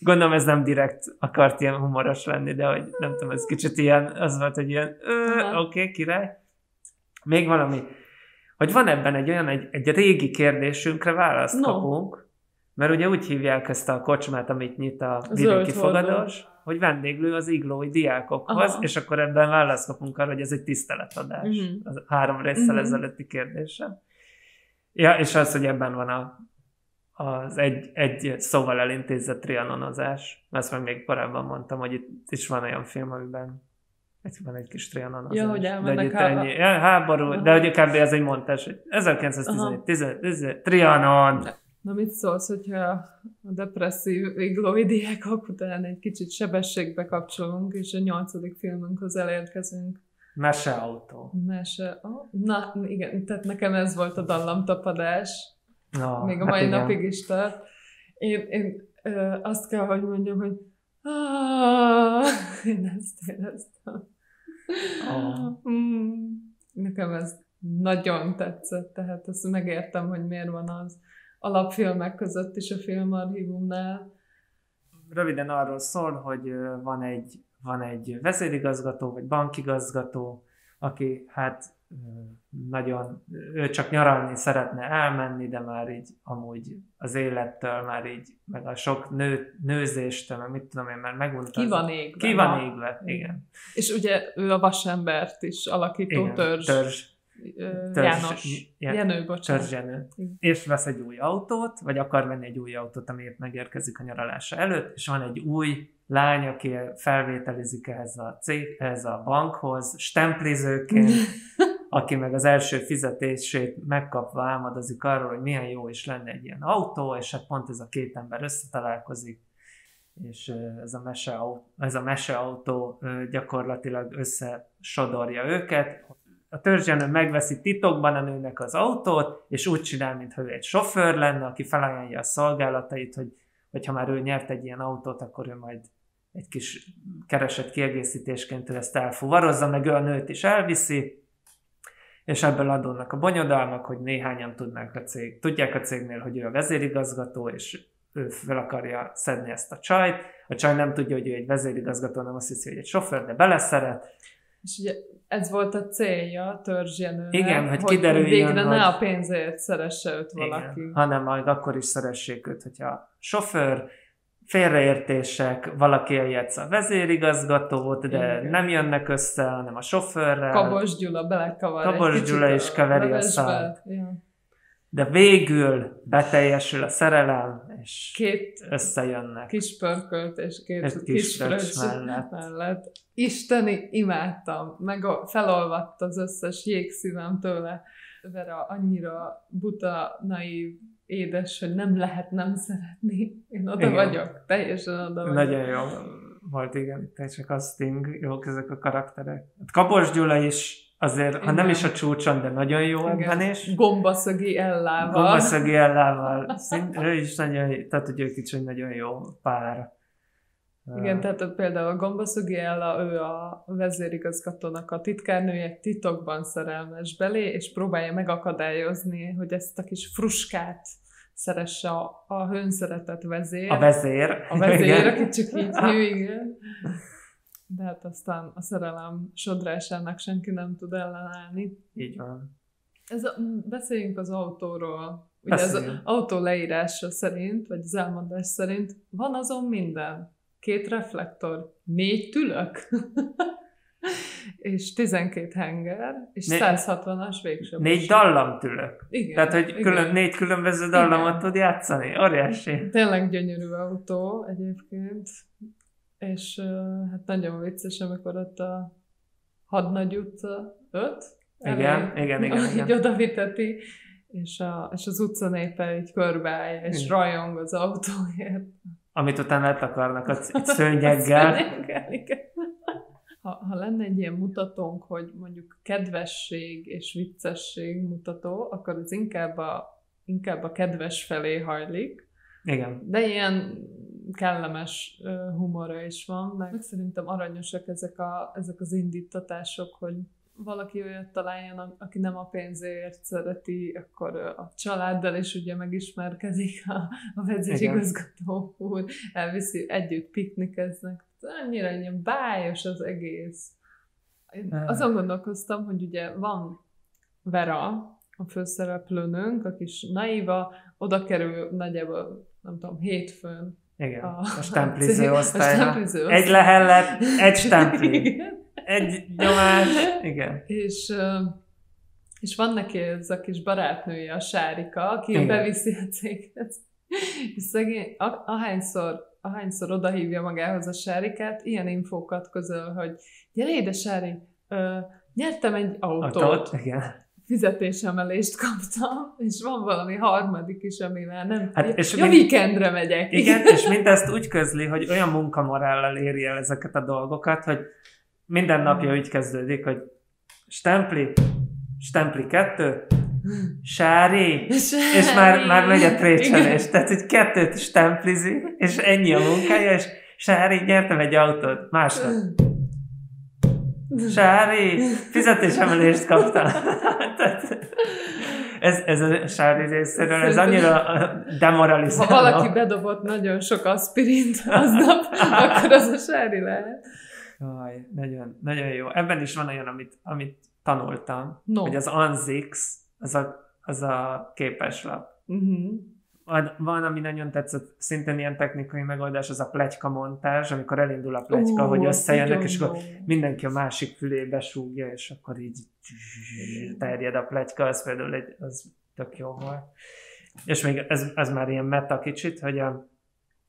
gondolom ez nem direkt akart ilyen humoros lenni, de hogy nem tudom, ez kicsit ilyen, az volt, hogy ilyen, oké, okay, király. Még valami, hogy van ebben egy olyan, egy, egy régi kérdésünkre választ No. kapunk, mert ugye úgy hívják ezt a kocsmát, amit nyit a vidéki fogadós, hogy vendéglő az iglói diákokhoz, Aha. és akkor ebben választ kapunk arra, hogy ez egy tiszteletadás. Mhm. Az három résszel Mhm. ezelőtti kérdésem. Ja, és az, hogy ebben van a, az egy, egy szóval elintézett trianonozás. Ezt meg még korábban mondtam, hogy itt is van olyan film, amiben egy, van egy kis trianonozás. Ja, hogy de elmennek itt há- ennyi, ja, háború, de Aha. hogy kb. ez egy montás, hogy 1917, Aha. 10, Trianon, Na mit szólsz, hogyha a depresszív iglói diákok után egy kicsit sebességbe kapcsolunk, és a nyolcadik filmünkhöz elérkezünk. meseautó. Mese. Oh, na, igen, tehát nekem ez volt a dallamtapadás. No, még a hát mai igen. napig is tart. Én, én ö, azt kell, hogy mondjam, hogy én ezt éreztem. Mm. Nekem ez nagyon tetszett, tehát ezt megértem, hogy miért van az alapfilmek között is a filmarchívumnál. röviden arról szól, hogy van egy, van egy vezérigazgató, vagy bankigazgató, aki hát nagyon, ő csak nyaralni szeretne elmenni, de már így amúgy az élettől, már így, meg a sok nő, nőzéstől, meg mit tudom én, már megunta. Ki van égve. Ki van égve, igen. És ugye ő a vasembert is alakító igen. törzs. törzs, törzs János. Jen- Jenő, bocsánat. Igen. És vesz egy új autót, vagy akar venni egy új autót, ami épp megérkezik a nyaralása előtt, és van egy új lány, aki felvételizik ehhez a cég, ehhez a bankhoz, stemplizőként, [laughs] aki meg az első fizetését megkapva álmodozik arról, hogy milyen jó is lenne egy ilyen autó, és hát pont ez a két ember összetalálkozik, és ez a, meseautó, ez a meseautó gyakorlatilag összesodorja őket. A törzsjenő megveszi titokban a nőnek az autót, és úgy csinál, mintha ő egy sofőr lenne, aki felajánlja a szolgálatait, hogy hogyha már ő nyert egy ilyen autót, akkor ő majd egy kis keresett kiegészítésként ő ezt elfuvarozza, meg ő a nőt is elviszi, és ebből adódnak a bonyodalmak, hogy néhányan tudnák a cég, tudják a cégnél, hogy ő a vezérigazgató, és ő fel akarja szedni ezt a csajt. A csaj nem tudja, hogy ő egy vezérigazgató, nem azt hiszi, hogy egy sofőr, de beleszeret. És ugye ez volt a célja a törzsjenőnek, Igen, hogy hogy kiderüljön, végre ne hogy- a pénzért szeresse őt valaki. Igen, hanem majd akkor is szeressék őt, hogyha a sofőr, félreértések, valaki eljegysz a vezérigazgatót, de Igen. nem jönnek össze, hanem a sofőrrel. Kabos Gyula belekavar Kabos Gyula is keveri a. Ja. de végül beteljesül a szerelem, és Két összejönnek. kis pörkölt és két Egy kis, kis mellett. mellett. Isteni, imádtam. Meg a, felolvadt az összes jégszívem tőle. Vera annyira buta, naív, édes, hogy nem lehet nem szeretni. Én oda Igen. vagyok. Teljesen oda vagyok. Nagyon jó volt, igen, teljesen a Sting, jók ezek a karakterek. Hát Kapos Gyula is azért, ha nem Igen. is a csúcson, de nagyon jó ebben Igen. is. Gombaszögi ellával. Gombaszögi Ellával, [laughs] szint, ő is nagyon, tehát hogy ők is egy nagyon jó pár. Igen, tehát például a Gombaszögi Ella, ő a vezérigazgatónak a titkárnője titokban szerelmes belé, és próbálja megakadályozni, hogy ezt a kis fruskát szeresse a, a hőnszeretett vezér. a vezér. a vezér, Igen. aki csak így [laughs] hű, igen. De hát aztán a szerelem sodrásának senki nem tud ellenállni. Így van. Ez a, beszéljünk az autóról. Ugye az Beszéljünk. autó leírása szerint, vagy az elmondás szerint van azon minden. Két reflektor, négy tülök, [laughs] és 12 henger, és Né- 160-as végső. Négy dallamtülök. Igen. Tehát, hogy igen. külön, négy különböző dallamot Igen. tud játszani. Óriási. Tényleg gyönyörű autó egyébként, és uh, hát nagyon vicces, amikor ott a Hadnagy utca 5, Igen, igen, igen, így igen. oda viteti, és, a, és az utca népe így körbeállja, és Igen. rajong az autóért. Amit utána letakarnak [laughs] a szőnyeggel. Szőnyeggel, igen. Ha, ha lenne egy ilyen mutatónk, hogy mondjuk kedvesség és viccesség mutató, akkor az inkább a, inkább a kedves felé hajlik, Igen. de ilyen kellemes humora is van, meg szerintem aranyosak ezek, a, ezek az indítatások, hogy valaki olyat találjon, aki nem a pénzért szereti, akkor a családdal is ugye megismerkedik a, a vezérigazgató úr, elviszi, együtt piknikeznek. Annyira ilyen bájos az egész. Én azon gondolkoztam, hogy ugye van Vera, a főszereplőnünk, a kis naiva, oda kerül nagyjából, nem tudom, hétfőn Igen. a, A stempliző osztályra. Egy lehellet, egy stempli. [laughs] Egy nyomás. Igen. És, és van neki ez a kis barátnője, a Sárika, aki Igen. beviszi a céget. És szegény, a- ahányszor, ahányszor odahívja magához a Sárikát, ilyen infókat közöl, hogy gyere ide, Sári, ö, nyertem egy autót, Autót. Igen. fizetésemelést kaptam, és van valami harmadik is, amivel nem... Hát, és ja, mind- weekendre megyek. Igen, és mindezt úgy közli, hogy olyan munkamorállal éri el ezeket a dolgokat, hogy minden napja úgy kezdődik, hogy stempli, stempli kettő, sári, és már, már megy a trécselés. Tehát, hogy kettőt stemplizi, és ennyi a munkája, és sári, nyertem egy autót, másnap. Sári, fizetésemelést kaptam. [laughs] Tehát ez, ez a Sári részéről, ez annyira Ha demoralizáló. valaki bedobott nagyon sok aspirint aznap, akkor az a Sári lehet. Jaj, nagyon, nagyon jó. Ebben is van olyan, amit, amit tanultam, No. hogy az Anzix, az a, az a képeslap. Uh-huh. Van, van, ami nagyon tetszett, szintén ilyen technikai megoldás, az a pletyka montázs, amikor elindul a pletyka, Ú, hogy összejönnek, és akkor mindenki a másik fülébe súgja, és akkor így terjed a pletyka, az például egy, az tök jó volt. És még ez, ez már ilyen meta kicsit, hogy a,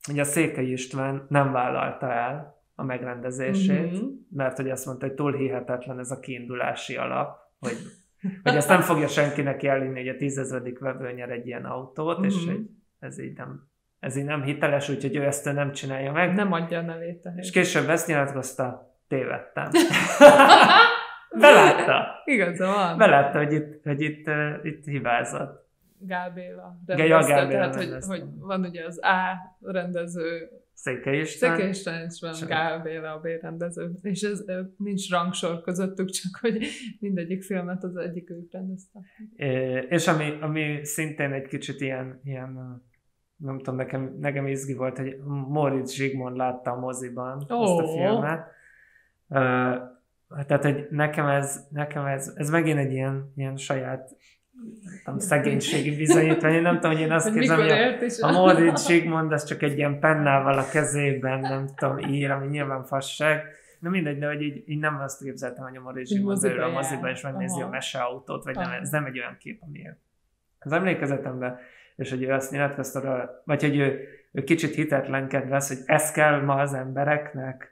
hogy a Székely István nem vállalta el a megrendezését, Mhm. mert hogy azt mondta, hogy túl hihetetlen ez a kiindulási alap, hogy, hogy ezt nem fogja senkinek elinni, hogy a tízezredik vevő nyer egy ilyen autót, és Mhm. hogy ez így nem, ez így nem hiteles, úgyhogy ő ezt nem csinálja meg. Nem adja a nevét a És később ezt nyilatkozta, tévedtem. [laughs] Belátta. Igaza van. Belátta, hogy itt, hogy itt, uh, itt hibázott. Gál Béla Gál tehát hogy, hogy van ugye az A rendező, Székely István. Szeke István, és van Gál Béla a B rendező, és ez nincs rangsor közöttük, [laughs] csak hogy mindegyik filmet az egyik ők rendezte. É, És ami, ami szintén egy kicsit ilyen, ilyen nem tudom, nekem, nekem izgi volt, hogy Moritz Zsigmond látta a moziban Ó. ezt a filmet. Ö, tehát, hogy nekem ez, nekem ez, ez megint egy ilyen, ilyen saját tudom, szegénységi bizonyítvány. Én nem tudom, hogy én azt képzelem, hogy a, a Moritz Zsigmond az csak egy ilyen pennával a kezében, nem tudom, ír, ami nyilván fasság. Na mindegy, de hogy így, így nem azt képzeltem, hogy a Így Zsigmond beül a moziba és megnézi Aha. a meseautót, vagy nem, ez nem egy olyan kép, amiért az emlékezetemben, és hogy ő azt nyilatkozta, vagy hogy ő, ő kicsit hitetlenkedve az, hogy ez kell ma az embereknek,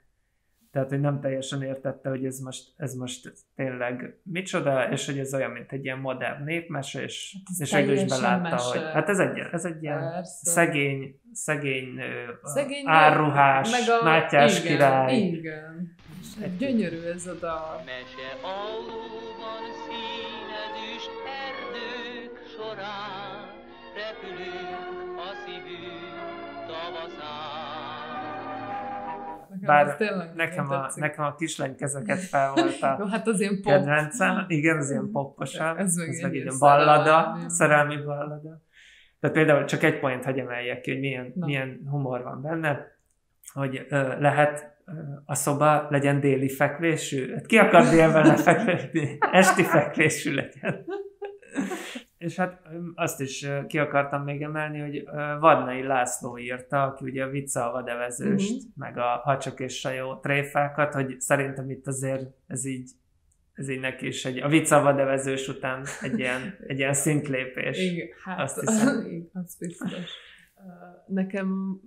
tehát, hogy nem teljesen értette, hogy ez most, ez most tényleg micsoda, és hogy ez olyan, mint egy ilyen modern népmese, és, ez és végül is belátta, mese. hogy hát ez egy, ez egy ilyen Persze. szegény, szegény, Szegény árruhás, meg a- mátyás igen, király. Igen. Egy gyönyörű ez a dal. Mese alóban színezős erdők során repülünk a szívünk tavaszán. Nekem Bár tényleg nekem a, tetszik. nekem a kislány kezeket fel volt a [laughs] Jó, hát az ilyen pop. kedvencem. [laughs] Igen, az ilyen popposabb. Ez meg ez meg ilyen ballada, szerelmi. ballada. Tehát például csak egy point hagy emeljek ki, hogy milyen, Na. milyen humor van benne, hogy ö, lehet ö, a szoba legyen déli fekvésű. Hát ki akar délben lefekvésni? Esti fekvésű legyen. [laughs] És hát azt is ki akartam még emelni, hogy Vadnai László írta, aki ugye a Vicca a vadevezőst, Mhm. meg a Hacsok és Sajó tréfákat, hogy szerintem itt azért ez így ez így neki is egy, a Vicca a vadevezős után egy ilyen, egy ilyen szintlépés. Igen, hát Azt [laughs] hiszem. igen, az biztos. Nekem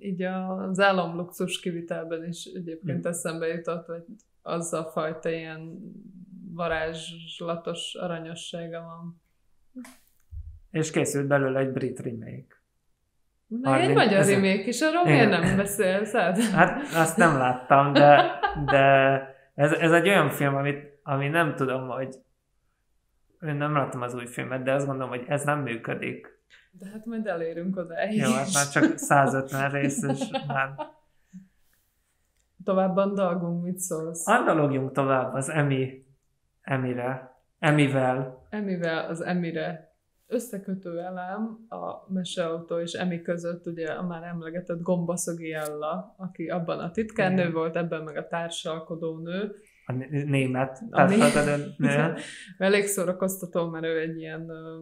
így az államluxus kivitelben is egyébként Hm. eszembe jutott, hogy az a fajta ilyen varázslatos aranyossága van. És készült belőle egy brit remake. Meg egy magyar ez a- remake is, arról miért nem beszélsz? Hát? Hát azt nem láttam, de, de ez, ez egy olyan film, amit, ami nem tudom, hogy én nem láttam az új filmet, de azt gondolom, hogy ez nem működik. De hát majd elérünk odáig Jó, hát már csak 150 rész, és már Tovább andalgunk, mit szólsz? andalogjunk tovább az Emi, Emire, Emivel. Emivel az Emire összekötő elem a Meseautó és Emi között ugye a már emlegetett Gombaszögi Ella, aki abban a titkárnő Igen. volt, ebben meg a társalkodó nő. A né- német társadalom nő. [laughs] Elég szórakoztató, mert ő egy ilyen ö,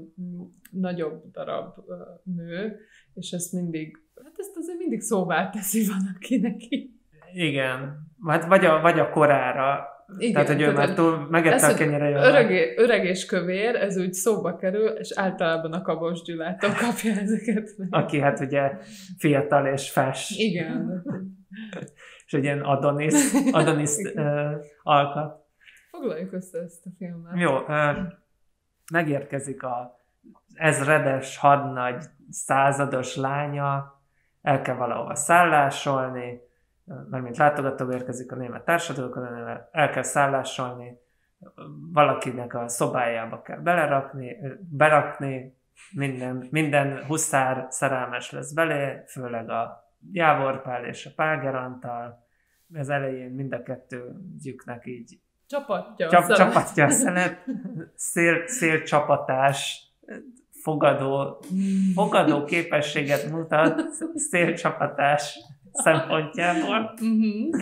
nagyobb darab ö, nő, és ezt mindig, hát ezt azért mindig szóvá teszi van, aki neki. Igen. Hát vagy a, vagy a korára. Igen, tehát, hogy ő már túl megette a hogy kenyere Öreg, öreg és kövér, ez úgy szóba kerül, és általában a Kabos Gyulától kapja ezeket. aki hát ugye fiatal és fes. Igen. És egy ilyen Adonis, Adonis uh, alkat. Foglaljuk össze ezt a filmet. Jó, uh, megérkezik a ezredes hadnagy százados lánya, el kell valahova szállásolni, mert mint látogatóba érkezik a német társadalom, el kell szállásolni, valakinek a szobájába kell belerakni, berakni, minden, minden huszár szerelmes lesz belé, főleg a Jávorpál és a Páger Antal. Az elején mind a kettőjüknek így Csapatja. Csap, a csapatja a szelet, [laughs] szél, szélcsapatás, fogadó, fogadó képességet mutat szélcsapatás szempontjából. Mhm.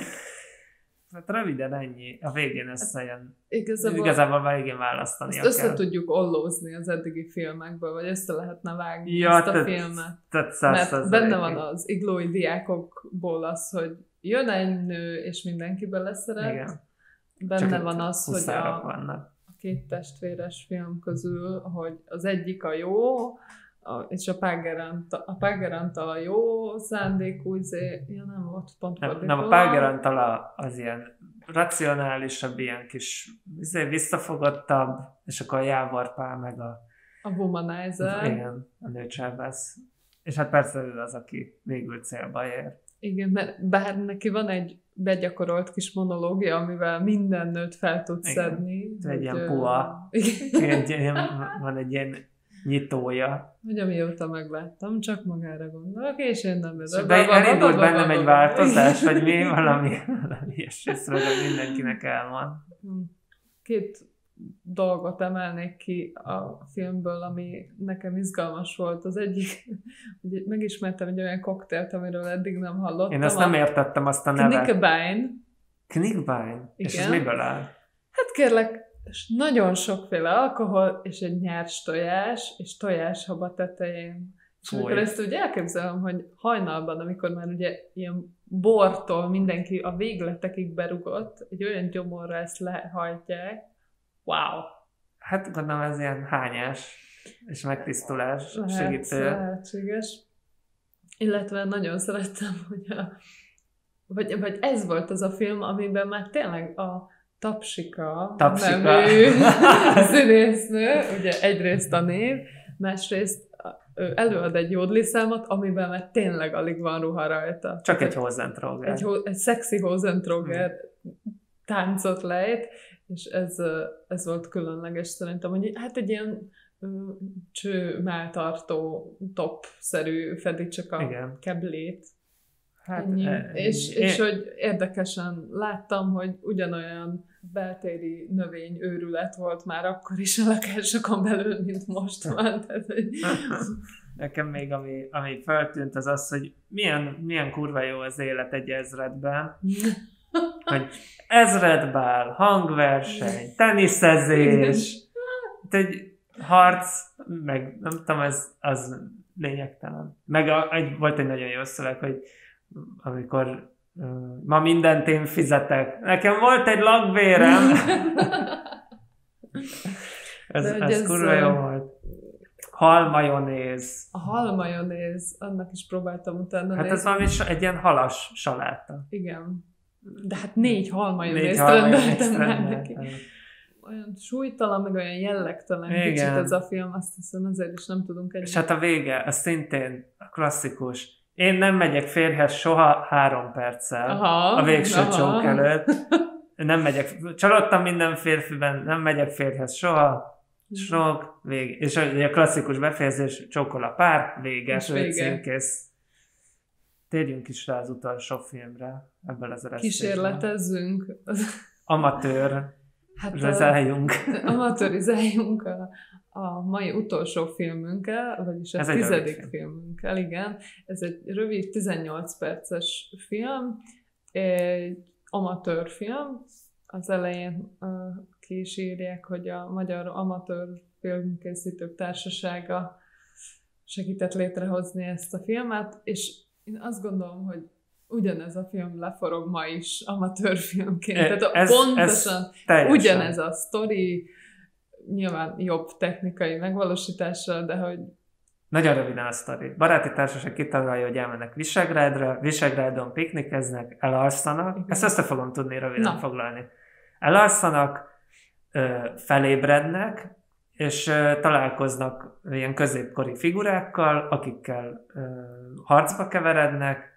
Hát röviden ennyi. A végén összejön. Igazából, Igazából a végén választani ezt össze tudjuk ollózni az eddigi filmekből, vagy össze lehetne vágni Ja, ezt a tehát- filmet. Tehát száz Mert benne van az iglói diákokból az, hogy jön egy nő, és mindenki beleszeret. Igen. Benne Csak van az, hogy a, vannak. a két testvéres film közül, hogy az egyik a jó, a, és a Páger Antal, a Páger Antal a jó szándékú, izé, ja nem volt pont Nem, nem a Páger Antal a- az ilyen racionálisabb, ilyen kis izé, visszafogottabb, és akkor a Jávor Pál meg a A Womanizer. Igen, a nőcsábász. És hát persze ő az, aki végül célba ér. Igen, mert bár neki van egy begyakorolt kis monológia, amivel minden nőt fel tud Igen. szedni. Egy ilyen ö, puha. Igen. Egy, ilyen, van egy ilyen nyitója. Hogy amióta megláttam, csak magára gondolok, és én nem És be, elindult bennem egy változás, vagy mi, [laughs] valami, valami ilyesmi, hogy mindenkinek elmond. Két dolgot emelnék ki a filmből, ami nekem izgalmas volt. Az egyik, [laughs] hogy megismertem egy olyan koktélt, amiről eddig nem hallottam. Én ezt nem értettem, azt a nevet. Knickebein. Knickbein? És ez miből áll? Hát kérlek, és nagyon sokféle alkohol, és egy nyers tojás, és tojáshaба tetején. És Fúj. amikor ezt úgy elképzelem, hogy hajnalban, amikor már ugye ilyen bortól mindenki a végletekig berugott, egy olyan gyomorra ezt lehajtják, wow! Hát gondolom ez ilyen hányás. és megtisztulás Lehet, segítő. lehetséges. Illetve nagyon szerettem, hogy a, vagy, vagy ez volt az a film, amiben már tényleg a Tapsika, Tapsika. nevű [laughs] színésznő, ugye egyrészt a név, másrészt ő előad egy jódli számot, amiben már tényleg alig van ruha rajta. Csak egy Hosentroger. egy, ho- egy szexi Hosentroger táncot lejt, és ez, ez volt különleges szerintem, hogy hát egy ilyen cső melltartó top-szerű fedi csak a Igen. keblét. Hát, Ennyi. e- és, én- és hogy érdekesen láttam, hogy ugyanolyan beltéri növény őrület volt már akkor is a lakásokon belül, mint most van. [laughs] Tehát, hogy Nekem még ami, ami feltűnt az az, hogy milyen, milyen kurva jó az élet egy ezredben, [laughs] hogy ezredbál, hangverseny, teniszezés, egy harc, meg nem tudom, ez az lényegtelen. Meg a, egy, volt egy nagyon jó szöveg, hogy amikor ma mindent én fizetek. Nekem volt egy lakbérem. [laughs] ez, ez, ez, kurva jó volt. Hal majonéz. a halmajonéz, annak is próbáltam utána Hát ez nézni. valami sa- egy ilyen halas saláta. Igen. De hát négy halmajonézt rendeltem rendelt. neki. Olyan súlytalan, meg olyan jellegtelen Igen. kicsit ez a film, azt hiszem azért is nem tudunk egy... És hát a vége, az szintén a klasszikus. Én nem megyek férjhez soha három perccel Aha, a végső aha. csók előtt. Nem megyek, csalódtam minden férfiben, nem megyek férjhez soha, sok, vége. És a, a klasszikus befejezés, csókol a pár, vége, És vége. címkész. Térjünk is rá az utolsó filmre, ebből az eresztésben. Kísérletezzünk. Amatőr, Hát a, amatőrizáljunk a, a mai utolsó filmünkkel, vagyis a Ez tizedik film. filmünkkel, igen. Ez egy rövid, 18 perces film, egy amatőr film. Az elején uh, ki is írják, hogy a Magyar Amatőr Filmkészítők Társasága segített létrehozni ezt a filmet, és én azt gondolom, hogy ugyanez a film leforog ma is amatőrfilmként. E- Tehát ez- pontosan Teljesen. ugyanez a sztori, nyilván jobb technikai megvalósítással, de hogy Nagyon röviden a sztori. Baráti társaság kitalálja, hogy elmennek Visegrádra, Visegrádon piknikeznek, elalszanak. Igen. Ezt össze fogom tudni röviden Na. foglalni. Elalszanak, felébrednek, és találkoznak ilyen középkori figurákkal, akikkel harcba keverednek,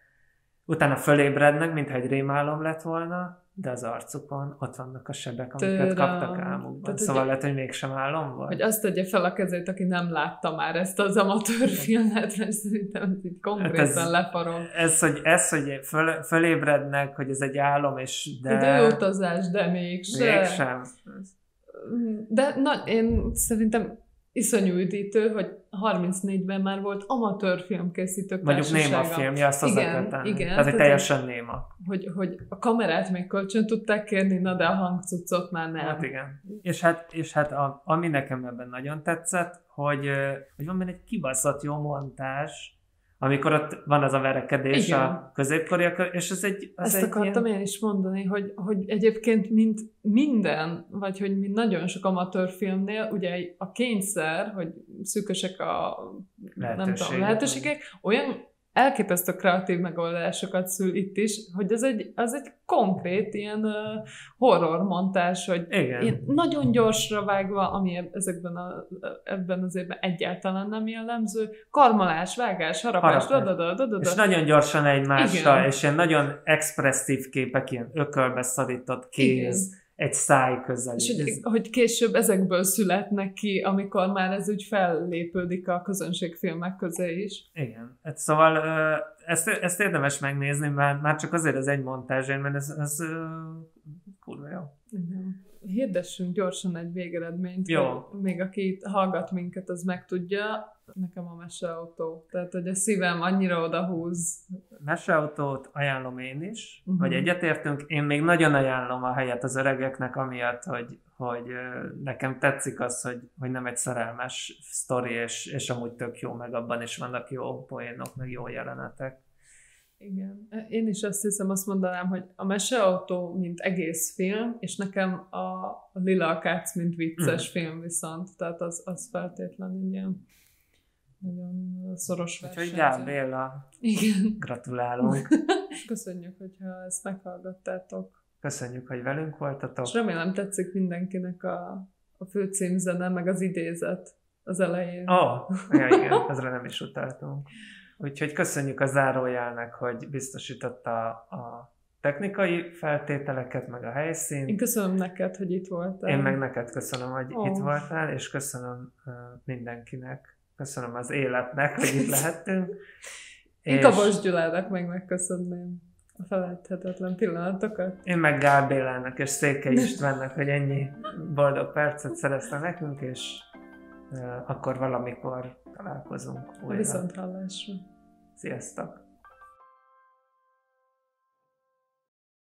utána fölébrednek, mintha egy rémálom lett volna, de az arcukon ott vannak a sebek, amiket Tőle. kaptak álmukban. Tehát, szóval lehet, hogy mégsem álom volt. hogy azt tegye fel a kezét, aki nem látta már ezt az amatőrfilmet, mert szerintem ez így konkrétan Hát ez- hogy, ez, hogy föl, fölébrednek, hogy ez egy álom, és de... De Időutazás, de mégsem. Mégsem. De na, én szerintem iszonyú üdítő, hogy 34-ben már volt amatőr filmkészítők Mondjuk néma filmje, azt hozzá Igen, tenni. igen, Tehát, hogy teljesen néma. Hogy, hogy a kamerát még kölcsön tudták kérni, na de a hangcuccot már nem. Hát igen. És hát, és hát a, ami nekem ebben nagyon tetszett, hogy, hogy van benne egy kibaszott jó montás, amikor ott van az a verekedés Igen. a középkoriak, és ez egy... Az Ezt egy akartam ilyen, én is mondani, hogy, hogy egyébként mint minden, vagy hogy mint nagyon sok amatőrfilmnél, ugye a kényszer, hogy szűkösek a nem tudom, Lehetőségek. lehetőségek, olyan elképesztő kreatív megoldásokat szül itt is, hogy ez egy, az egy konkrét ilyen uh, horror montás, hogy Igen. nagyon gyorsra vágva, ami ezekben a, ebben az évben egyáltalán nem jellemző, karmolás, vágás, harapás, Harapás. da, da, da, da, És nagyon gyorsan egymásra, Igen. és ilyen nagyon expresszív képek, ilyen ökölbe szorított kéz, egy száj közel. És hogy, hogy később ezekből születnek ki, amikor már ez úgy fellépődik a közönségfilmek közé is. Igen. Hát szóval ezt, ezt érdemes megnézni, már, már csak azért az egy montázsért, mert ez, ez kurva jó. Igen. Hirdessünk gyorsan egy végeredményt, Jó. hogy még aki hallgat minket, az megtudja. Nekem a meseautó. Tehát, hogy a szívem annyira odahúz. Meseautót ajánlom én is, uh-huh. hogy egyetértünk. Én még nagyon ajánlom a helyet az öregeknek, amiatt, hogy, hogy nekem tetszik az, hogy, hogy nem egy szerelmes sztori, és, és amúgy tök jó, meg abban is vannak jó poénok, meg jó jelenetek. Igen. Én is azt hiszem, azt mondanám, hogy a Meseautó, mint egész film, és nekem a, Lila Akác, mint vicces Mm. film viszont, tehát az, az feltétlenül ilyen nagyon szoros Úgyhogy versenyző. Gál Béla, Igen. gratulálunk. [laughs] Köszönjük, hogyha ezt meghallgattátok. Köszönjük, hogy velünk voltatok. És remélem tetszik mindenkinek a, a főcímzene, meg az idézet az elején. Ó, oh, ja, igen, ezre nem is utaltunk. [laughs] Úgyhogy köszönjük a zárójelnek, hogy biztosította a technikai feltételeket, meg a Én helyszínt. köszönöm neked, hogy itt voltál. Én meg neked köszönöm, hogy Ó. itt voltál, és köszönöm mindenkinek. Köszönöm az életnek, hogy itt lehettünk. [laughs] Én Kabos Gyulának meg megköszönném a felejthetetlen pillanatokat. Én meg Gál Bélának és Székely Istvánnak, hogy ennyi boldog percet szerezte nekünk, és akkor valamikor találkozunk újra. viszont hallásra. Sziasztok!